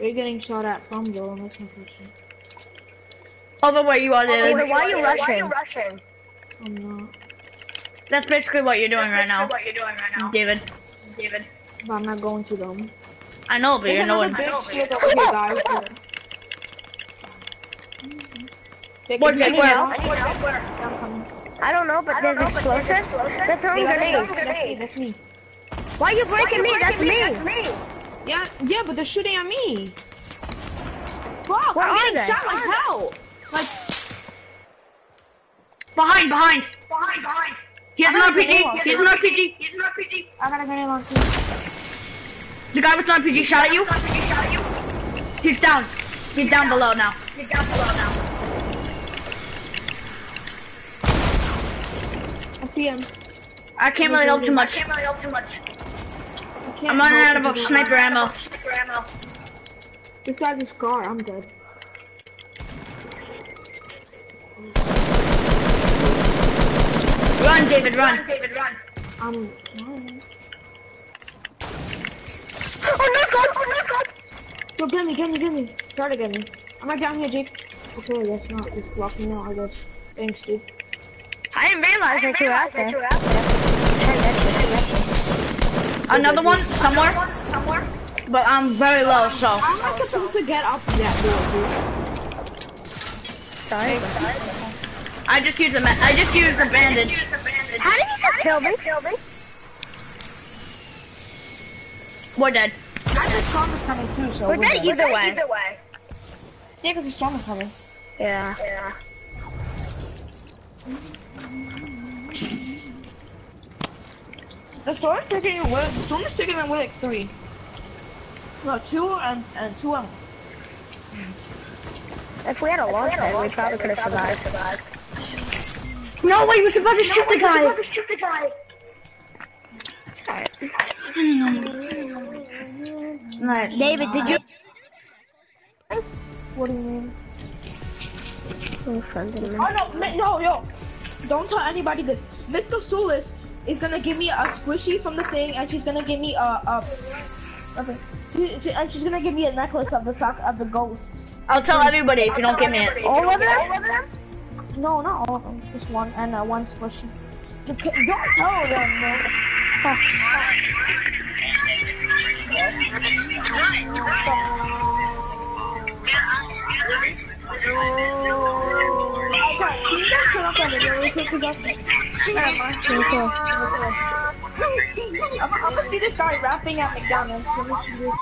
Where you getting shot at from, though? That's my question. Over where you are, David, David. why are you rushing? I'm not. That's basically what you're doing right now. What you're doing right now. David. David. But I'm not going to them. I know, but There's you're another knowing. big shield over here, guys. What, big- where? Yeah, I'm coming. I don't know, but there's explosives. They're throwing Yeah, that's- grenades. That's me. That's me. Why are you breaking me? That's me. Yeah, yeah, but they're shooting at me. Fuck, Where I'm getting they? shot like hell. Like, Behind, behind. Behind, behind. He has an RPG. He has an RPG. He has an RPG. I got a grenade launcher. The guy with the RPG shot at you. He's down. He's down below now. He's down below now. I see him. I can't really help too much. I can't I'm running out of because sniper ammo. This guy's a scar. I'm dead. Run, David, run. david run I'm trying. Oh no, God! Oh no, God! Go get me, get me, get me. Try to get me. I'm right down here, Jake. Okay, that's not. It's blocking me out, I guess. Thanks, dude. I didn't realize that you were out there. Another one somewhere. Somewhere. But I'm very low, so. I'm I supposed to get up that door, dude? Sorry. I just used a ma- I just used a bandage. How did you just kill me? We're dead. I think storm is coming too, so We're we're dead good. either way. Yeah, because the storm is coming. Yeah. Yeah. The storm's taking away. The storm is taking away like three. No, two and and two and. If we had a launch pad, we probably could have survived. No way, he was about to shoot the guy. Nice. David, did you? What do you mean? Oh, friend Oh no, no, yo! Don't tell anybody this. Mr. Soulis is gonna give me a squishy from the thing, and she's gonna give me a a. Okay. She, she, and she's gonna give me a necklace of the sock of the ghost. I'll tell everybody if you don't give me it. All of them? No, not all of them. Just one and uh, one squishy. You ca- Don't tell them. Okay, you guys I'm gonna see this guy rapping at McDonald's. Let me see this.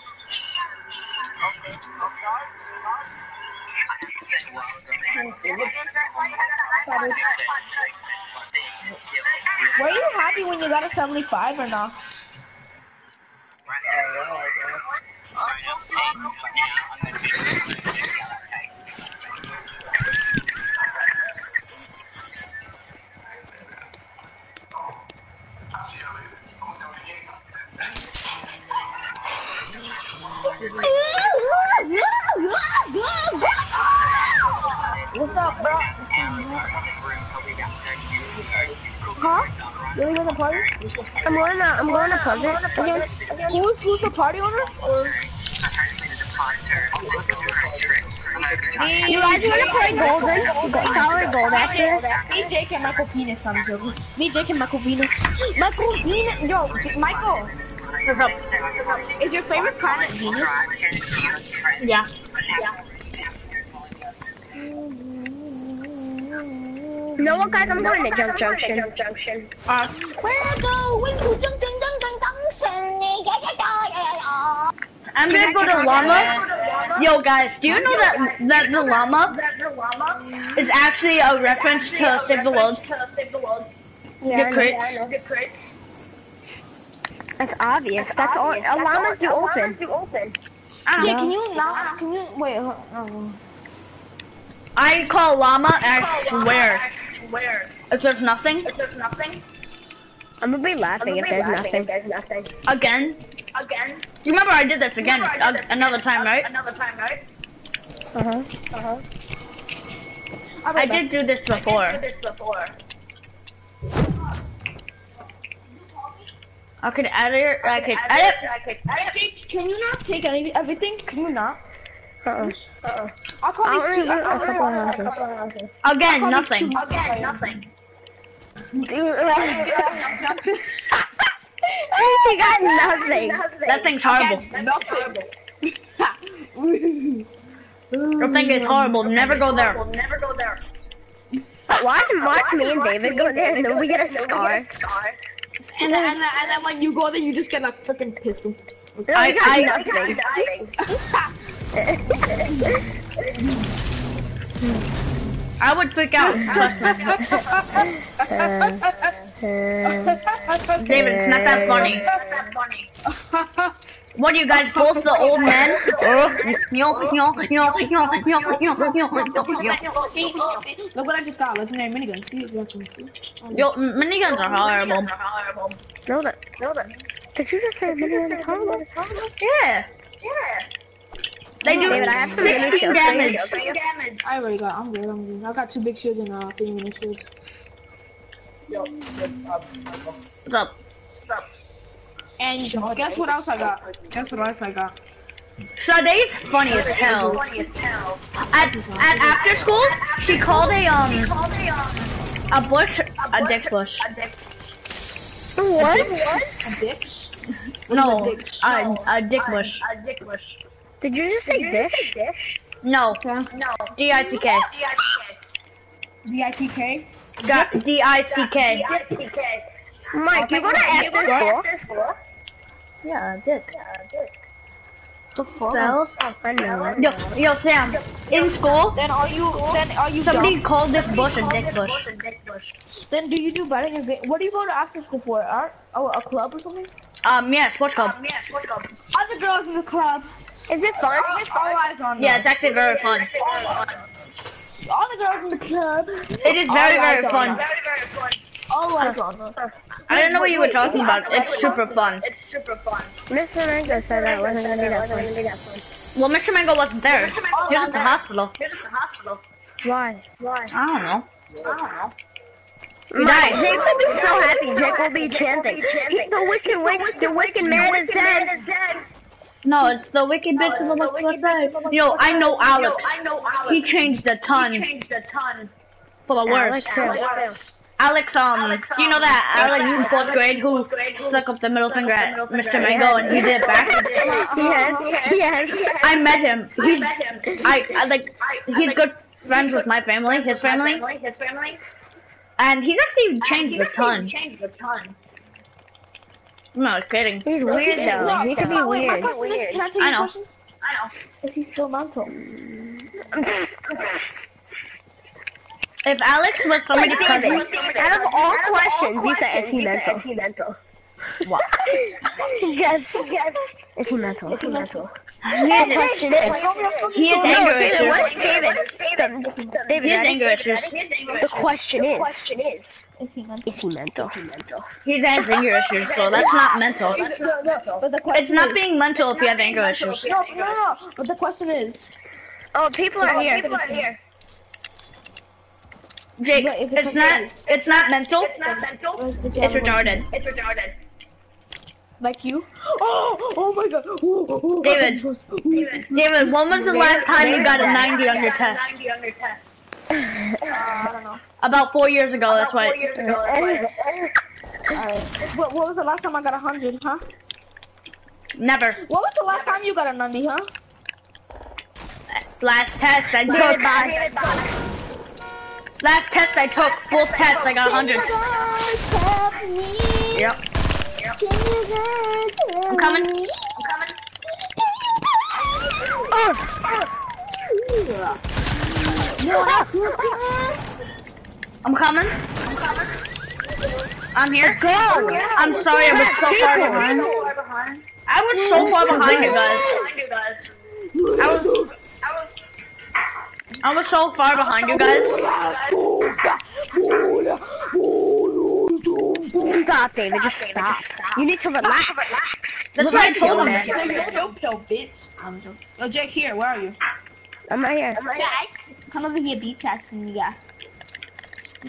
Were you happy when you got a 75 or not? What's up, bro? Huh? Really want to party? I'm going to, I'm going to Pleasant again. Who's who's the party owner? Or You guys want to play Golden? Solid Gold after this? me, Jake, and Michael Penis. I'm joking. Me, Jake, and Michael Venus. Michael Venus. Yo, J- Michael. Is your favorite planet Venus? Yeah. You know what, guys? I'm going to Junk Junction. Junction. Uh, We're going to Junction Junction I'm gonna go to llama. Yo, guys, do you know that that the llama is actually a reference to Save the World? Yeah, The crates. That's obvious. That's all. A llamas you open. Jake, can you not? Can you wait? hold- Oh. I call llama and I swear. I swear. If there's nothing, If there's nothing. I'm gonna be laughing if there's nothing. again. Again. You remember I did this again a- another time, right? Another time, right? Uh huh. Uh huh. I did do this before. I could edit. I could edit. Jake, can you not take any everything? Can you not? Uh oh. Uh oh. I'll call I'll these only two. do a I'll couple call of these houses. Again, nothing. Again, nothing. Dude, he got nothing. That thing's horrible. That thing is horrible. Never go there. Watch, watch me and David go there, and then we get a scar. And then, and then, and then when you go there, you just get a freaking pistol. No, I- I- nothing. I would freak out. David, it's not that funny. What are you guys, both the old men? Yo, yo, yo, yo, yo, yo, yo, yo, Look what I just got. Legendary minigun. See, that's one. Yo, miniguns are horrible. No, that, no, that. Did you just say minigun is horrible? Yeah. They do David, I have some mini 16 shields for you. damage. I already got. I'm good. I'm good. I got two big shields and uh, three mini shields. What's up? And guess what else I got? Guess what else I got? Sade's funny as hell. At, at after school, she called a um a bush a dick bush. What? A dick? No, a, a dick bush. Did you just say dish? No, D I C K. D I T K. D I C K. Mike, you go to after school? Yeah, dick. The fuck? I know it. Yo, yo, Sam. In school, Then are you? Then are you? somebody dumb? called this bush a dick bush. Then do you do better in ga- What do you go to after school for? Art? Oh, a club or something? Um, yeah, sports club. Um, yeah, sports club. Other girls in the club. Is it fun? All eyes on Yeah, it's actually very fun. All the girls in the club. It is very, very fun. All eyes on us. I don't know what you were talking about. It's super fun. It's super fun. Mr. Mango said that wasn't gonna be that fun. Well, Mr. Mango wasn't there. He was at the hospital. Why? Why? I don't know. I Mike, died. Jake will be so happy. Jake will be chanting. He- The wicked witch, the wicked man is dead. No, it's the wicked bitch of the look what's that? Yo, I know Alex. He changed a ton for the worse. Alex, Alex, um, do you know that Alex in fourth grade who stuck up the middle finger at Mr. Mango and he did it back? Yes, yes. I met him. He's, I, I like, he's good friends with my family, his family, His family. and he's actually changed a ton. I'm not kidding. He's weird though. He could be Wait, my weird. question is, can I take I your know. Is he still mental? If Alex was somebody's cousin, Out of all questions, you said is he mental? Is he mental? What? yes, yes. Is he mental? Is he mental? he has, Question is, he has no, anger David, what issues. David? David, David, He has ready? anger issues. The question is, question is, Is he mental? is he mental? He mental? He has anger issues, so that's not mental. No, no, but the question It's not being mental if you have anger issues. No, no, no. But the question is, Oh, people are here. People are here. Jake, But is it it's not. confused? It's not mental. where's the It's other retarded. It's retarded. Like you? Oh, oh my god. Ooh, ooh, David. David. David, when was the last time you got a 90 on your test? 90 on your test. Uh, I don't know. About four years ago. That's Four why. years ago. Alright. What, what was the last time I got a hundred, huh? Never. What was the last time you got a 90, huh? Last test I took. Last test I took. Both tests I got 100. Yep. I'm coming. I'm coming. I'm here. Go. I'm sorry, I was so far behind. I was so far behind you guys. I was, I was so far behind you guys. Stop, David. Just stop. You need to relax. That's what I told him. Dope, dope, bitch. I'm. Yo, oh, Jake, here, where are you? I'm right here. Jake, come over here, beat ass nigga.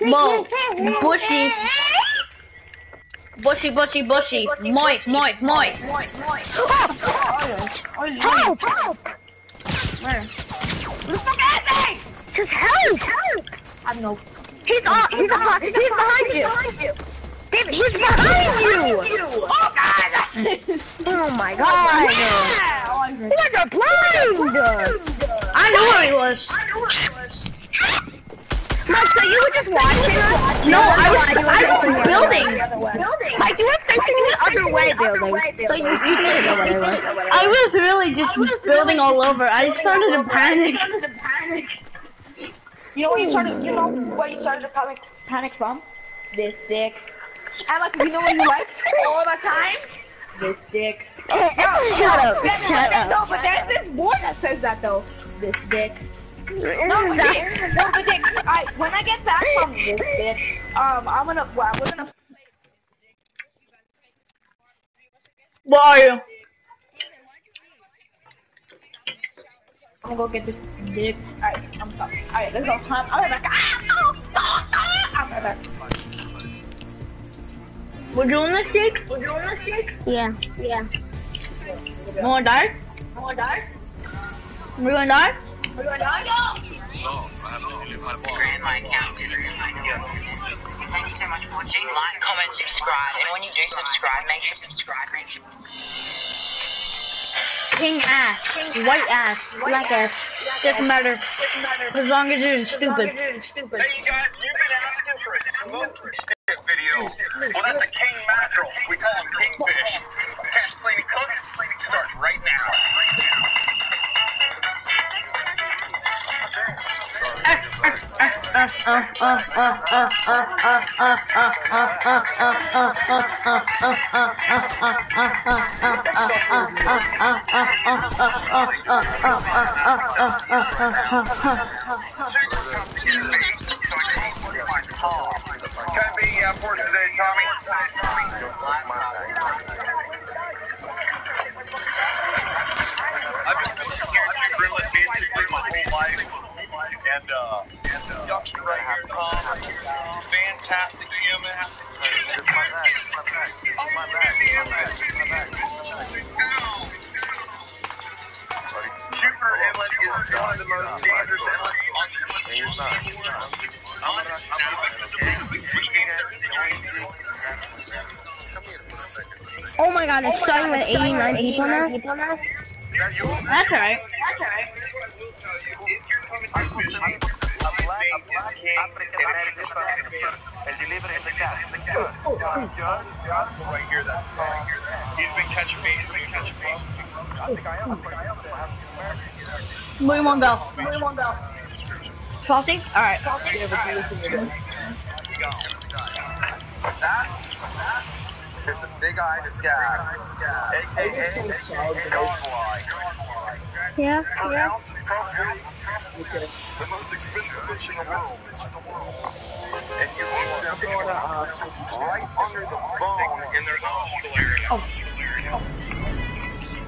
Whoa, bushy. Bushy, bushy, bushy. Moist, moist, moist. Help! Help! Where? Just help! Help! I don't know. He's on. He's behind. You. He's behind you. David, he's behind you. Oh god! Oh my oh, god. oh, I You guys are blind. I knew where he was. Mike, so you were just watching? No, I was, I was building. Mike, you were facing the other way building. So you, you didn't know what I was. I was really just building all over. I started to panic. You know what you started? You know what you started to panic panic from? This dick. And like, you know what you like all the time? This dick. Shut up. Shut up. No, but there's this board that says that though. This dick. No, Dick, no, but Dick, I, when I get back from this dick, um, I'm gonna, well, we're gonna. Where are you? I'm gonna go get this dick. Alright, I'm coming. Alright, let's go. I'm, I'm back. Ah, oh, oh, oh, I'm back. We're doing this, Jake? We're doing this, Jake? Yeah. Yeah. You wanna die? Wanna die? Die? Thank you so much for watching. Like, comment, subscribe, and when you do subscribe, make sure subscribe, make sure. King ass. White ass. Black ass. Doesn't matter. As long as you're stupid. Hey, you guys, you've been asking for a smoke video. Well, that's a king mackerel. We call him kingfish. Cash cleaning cook starts right now. Can be uh, for today, Tommy? Right here, Tom, fantastic human. This is my bag. This is my bag. This is my bag. This is my bag. This is my bag. Jupiter Inlet is one of the most dangerous inlets on the eastern seaboard. Uninhabited, which means there is a Oh my god, it's oh starting with 89 people now? That's alright. Right here, that's Tom. He's been catching bait. He's been catching bait. I think I am. I think I am. Where you wanna go? Where you go? Salty? Alright. That, that is a big eye scad, aka Godfly. Yeah, yeah. the most expensive fish in the world. And you them uh, right under the bone in their nostril area.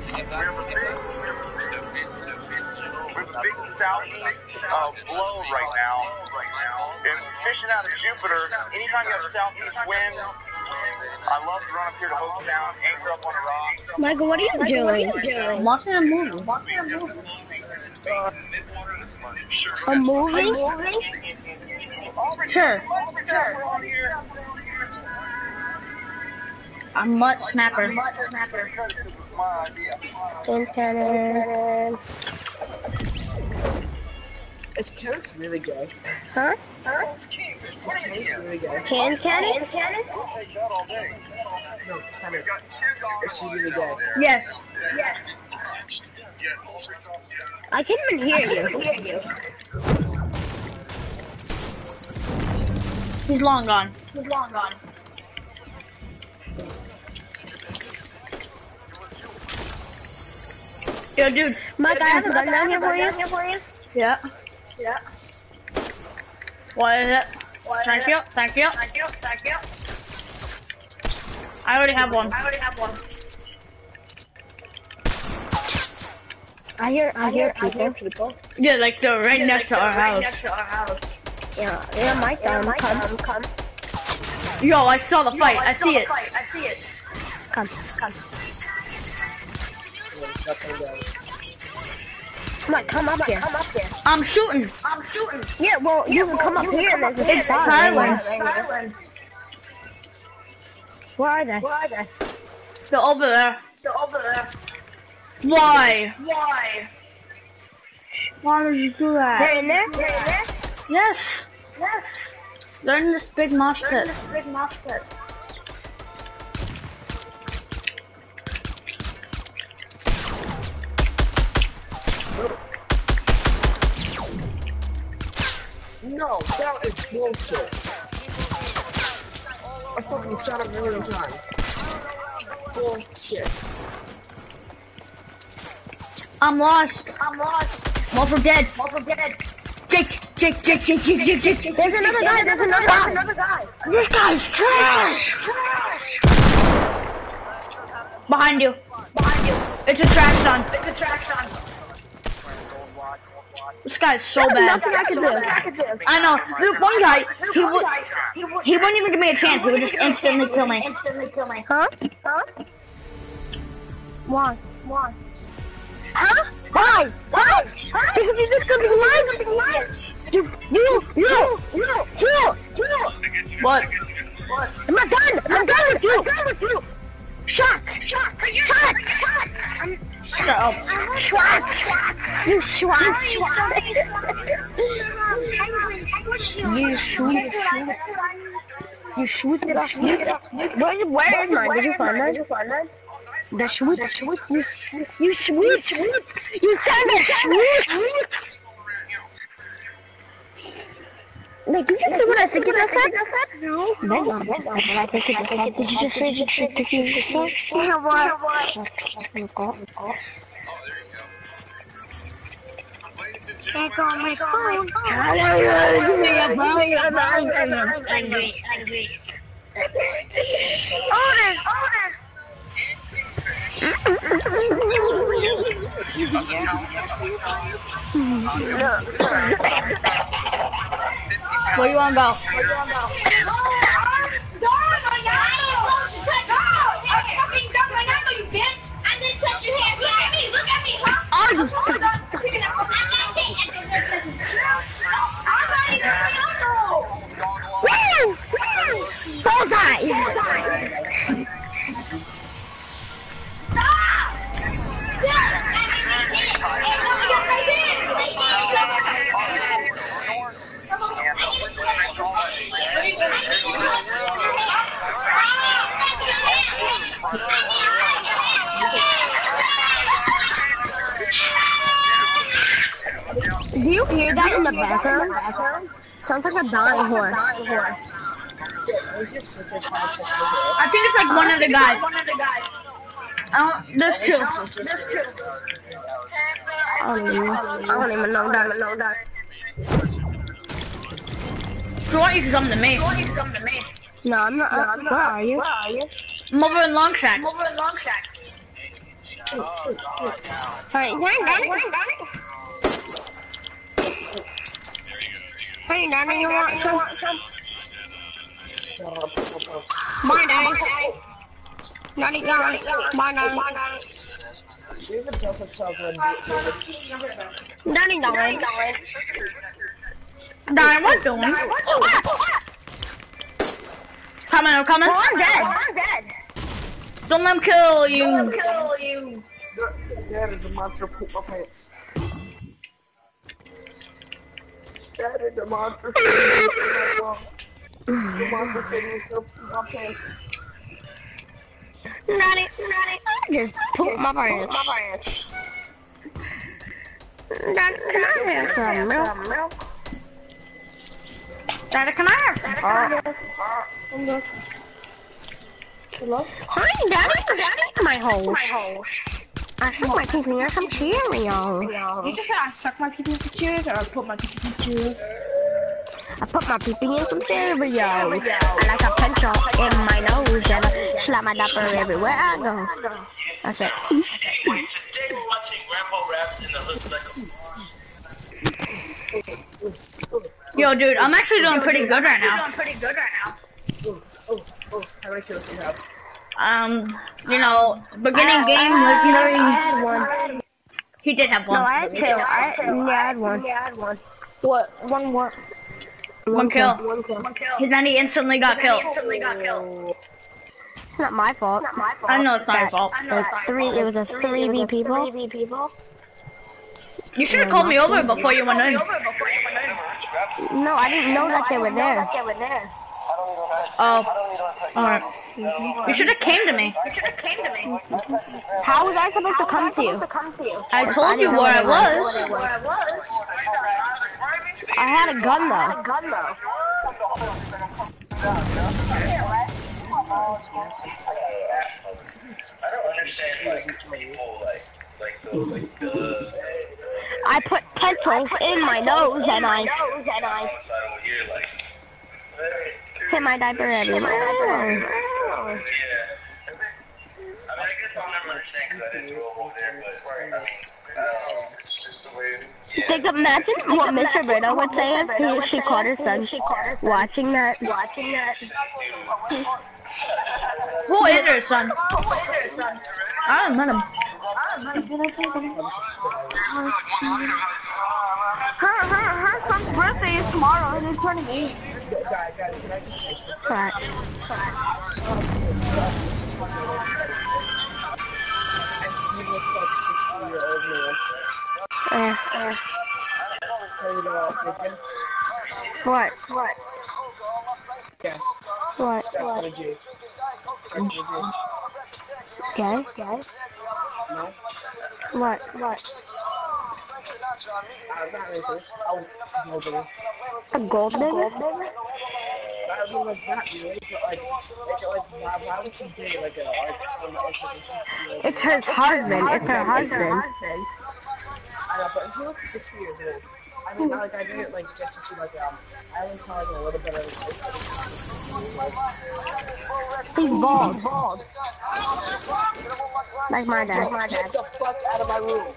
We have a big, we have a big southeast uh, blow right now. And fishing out of Jupiter, anytime you have southeast wind, I love to run up here to Hope Town, anchor up on a rock. Michael, what are you doing? I'm watching a movie. A movie? Sure. I'm Mutt Snapper. James Cannon. Is carrots really good? Huh? Is carrots really good? Hand cannon? I'll take that all day. No, carrots. Is she really good? Yes. I can even hear you. He's long gone. He's long gone. Yo, dude. Mike, I have a gun down here for you. Yeah. Yeah. What is it? Thank you. Thank you. Thank you. Thank you. I already have one. I already have one. I hear, I hear hear people. Yeah, like they're right next to our house. Yeah, yeah, my Mike, um, come, come, Yo, I saw the fight. I see it. come, come. Come on, come up here. Come up here. I'm shooting. Yeah, well, you can come up here there's a It's spot. silent. Where are they? Where are they? They're over there. They're over there. Why? Why? Why did you do that? They're in there? They're in there? Yes. Yes. They're in this big mosh pit. big mosh pit. No, that is bullshit. I fucking shot him a million times. Bullshit. I'm lost. I'm lost. Wolf dead. Wolf dead. Jake, Jake, Jake, Jake, Jake, Jake, Jake. There's another guy, there's another guy. Another guy. This guy's trash. Behind you. Behind you. It's a trash son. It's a trash son. This guy's so There's bad. nothing I can do. I know. This one guy, he would, he wouldn't even give me a chance. He would just instantly kill me. Huh? Huh? Why? Why? Huh? Why? Why? Because you did something wrong. Something. You, you, you, you, you, you. What? I'm not done. I'm done with you. I'm done with you. Shot. Shot. Shot. Shot. I'm, Shut up. Swat. You swat. You sweet. You shoot it off. Where, where is mine? Did you find that? Did you find that? The sweet, the sweet, you, you sweet, you sound like sweet. Like, did you see what I think it just said? No. No, that's not what I think it just said. Did you just say you should think it just said? Yeah, what? Check on my phone. Otis! Otis! Where do you? Oh, dumb like I know you at me. Are you suck. I'm not even looking on the road. Woo! Woo! Bullseye! Do you hear that in the background? Sounds like a dying horse. Yeah, it's just such a bad picture. I think it's like one of the guys. One of the guys. Oh, there's two. I don't even, I don't even know that. know that. If you want, you can come to me. No, I'm not. Uh, where are you? Where are you? I'm over in Long track. Oh, God, Shack. Hey, Daddy, Hey, Daddy, you want some? Bye, Daddy. Daddy, Daddy, bye, Daddy. David doesn't sound good. Daddy, Daddy. Darn, what doing? Coming, I'm coming. Oh, I'm dead. Oh, I'm dead. Don't let him kill you. Don't let him kill Dad is a monster poop my pants. Dad is a monster. The monster taking his poop my pants. Daddy, Daddy. I just pooped my pants. My pants. Daddy, can I have some milk? Daddy, can I have? Hi, Daddy. Daddy, my hose. I shook my pee pee some Cheerios. You just said I suck my pee pee into Cheerios or I put my pee pee in Cheerios? I put my pee pee in some Cheerios. I like a pencil in my nose and I slap my diaper everywhere I go. That's it. Wait, today we're watching Grandpa Raps in the Hood Cycle. Mm, mm. Yo, dude, I'm actually doing pretty good right now. Oh, oh, oh, how many kills do you have? Um, you know, beginning game was I very. had one. He did have one. No, I had two. I, yeah, I had one. Yeah, I had one. What? One more. One kill. One kill. And then he instantly got killed. Instantly got killed. It's not my fault. It's not my fault. I know it's not your fault. It was three. It was a three v people. You should have called me over before you went in. No, I didn't know that they were there. Oh, oh, alright. You should have came to me. You should have came to me. How was I supposed to come to you? I told you where I was. I had a gun though. I don't understand like people like like those like the I put pencils in my nose and I outside over here like hit my diaper everywhere. Oh, yeah. I mean I guess I'll never understand because I didn't grow up over there, but I mean I don't know, it's just the way. Think imagine what Miss Roberta would say if he, she caught her son watching that. Watching that. Who is her son? I don't know him. Her, her, her son's birthday is tomorrow and he's turning eight. Guys, guys, can I just say something? But And he looks like 60 year old man. Tell you know what what? What? Yes. What? What? Steph G. Okay. Okay. No? What? What? A gold digger? I mean, like, not really, but like, like, like why, why would she date like a like someone that's like a 60 year old? It's her husband. It's her husband. I know, but he looks 60 years old. I mean, like, I didn't like get to see like um, I only saw like a little bit of his face. Like, He's bald. Bald. Like my dad. My get dad. the fuck out of my room.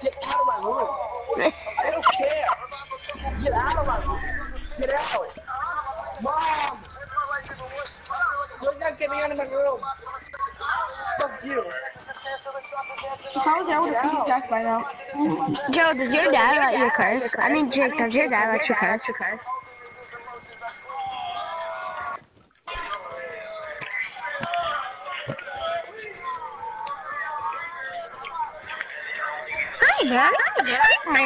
Get out of my room. I don't care. Get out of my room. Get out. Mom. You're not getting out of my room. Fuck you. If I was there, I would have beat Jack by now. Joe, does your dad let you curse? I mean, Jake, does your dad let you curse? Hi, Dad. My.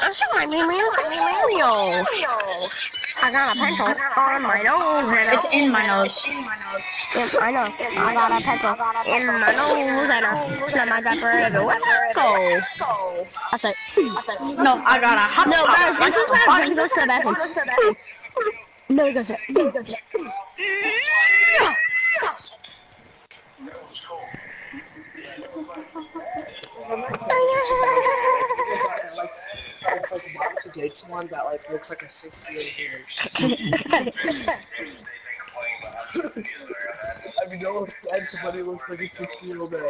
I should my me I got a pencil on my nose. And It's in my nose. Yeah, I know. I got a pencil in my nose and I snap my diaper everywhere I go. I said, hmm. No, I got a hot no, guys, this is how Bree goes to the bathroom. No, he goes to he goes to like, it's like mom to date someone that like looks like a six year old I mean, no offense, but he looks like a six year old man.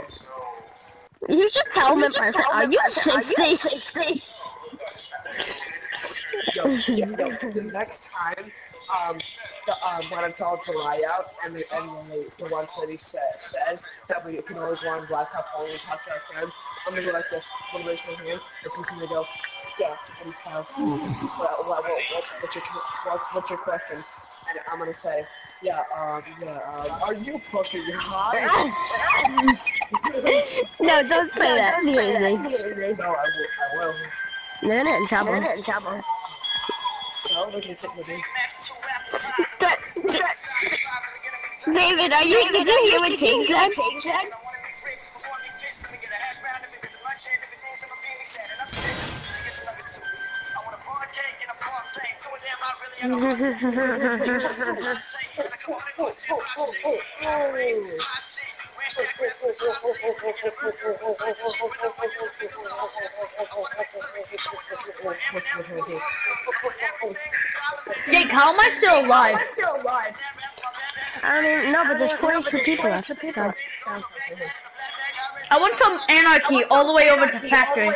You should tell him in person. Are you 60? Yo, yo, yo, the next time, um, the, um, when I tell July out, and the, and the, the one city sa- says that we can always go on Blacktop phone and talk to our friends, I'm gonna go like this. I'm gonna raise my hand, and she's gonna go, yeah, and uh, what, what, what, what's, what's your what, what's your question? And I'm gonna say, yeah, um, yeah, um, are you fucking high? No, don't say that. Seriously. no, I will. I will. You're gonna in trouble. You're in trouble. So we can take the day. David, are you? Did you hear what Jake said? Jake, how am I still alive? I mean, no, but there's 42 people. Left. So. I went from anarchy all the way over to factory.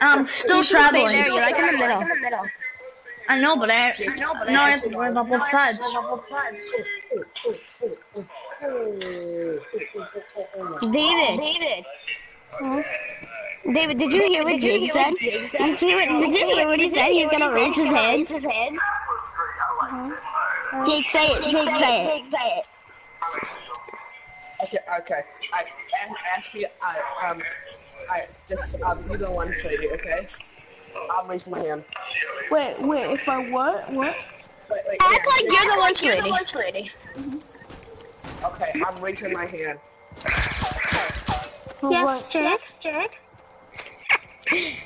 I'm still You should stay traveling. there. You're like in the middle. I know, but I no, I have to worry about both sides. David. David. David, did you hear what Jake said? Did you, see what, did you hear what he said? He's gonna raise his hand. Jake, say it. Jake, say it. Okay, okay. I ask, ask. I um, I just um, you don't want to say it, okay? I'm raising my hand. Wait, wait, if I what? What? Wait, wait, Act yeah, like Jake- you're the lunch lady. Okay, I'm raising my hand. For Yes, what? Jake. Jake.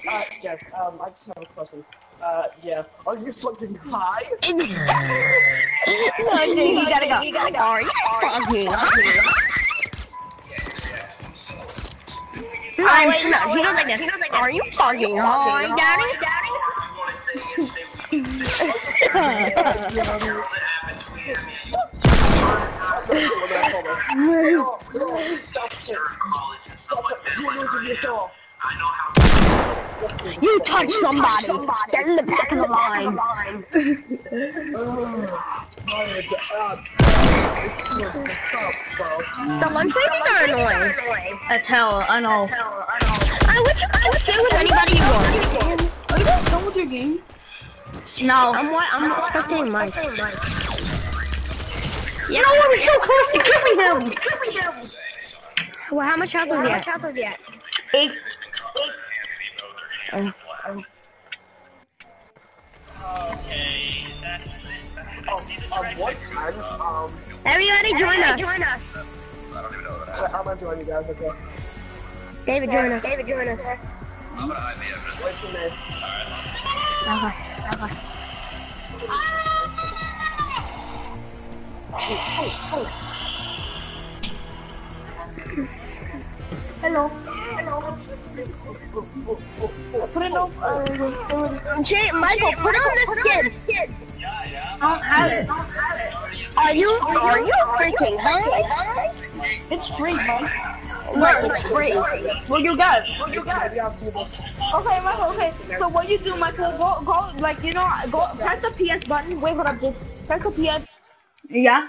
Uh, yes. Um, I just have a question. Uh, yeah. Are you fucking high? no, Jake, you gotta go. You gotta go. Are you fucking No, I'm- wait, no, he doesn't like this. Are you fucking high, daddy? No, no, stop it. Stop it. You're losing yourself. You touch somebody. Get in the back of the line. The lunch ladies are annoying. That's hell. I know. I wish you could sit with anybody you want. Are you guys done with your game? No. I'm what? I'm expecting Mike. You know what? We're so close to killing him. Well, how much health was he at? Eight. Um, um, what time? Um, Everybody join us. wait, I'm gonna join you guys, okay? David, join us. David, join us. What's your name? Hello. Hello. Put it up. Uh, Jay, Michael, put on the skin. I don't have it. Are you? Are you freaking it's free, man. What? It's free. What you got? I'll do this. Okay, Michael. Okay. So what you do, Michael? Go, go. Like you know, go. Press the PS button. Wait, hold up, dude. Press the PS. Yeah.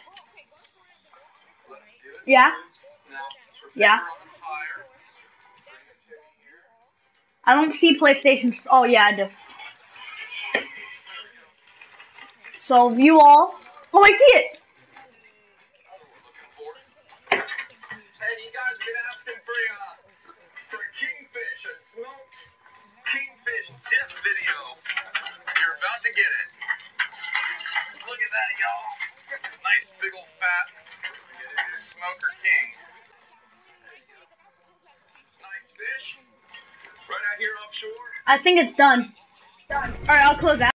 Yeah. Yeah. I don't see PlayStation. Oh yeah, I do. So view all. Oh, I see it. Hey, you guys been asking for a for a kingfish, a smoked kingfish dip video. You're about to get it. Look at that, y'all. Nice big old fat smoker king. Nice fish. Right out here offshore. I think it's done. All right, I'll close out.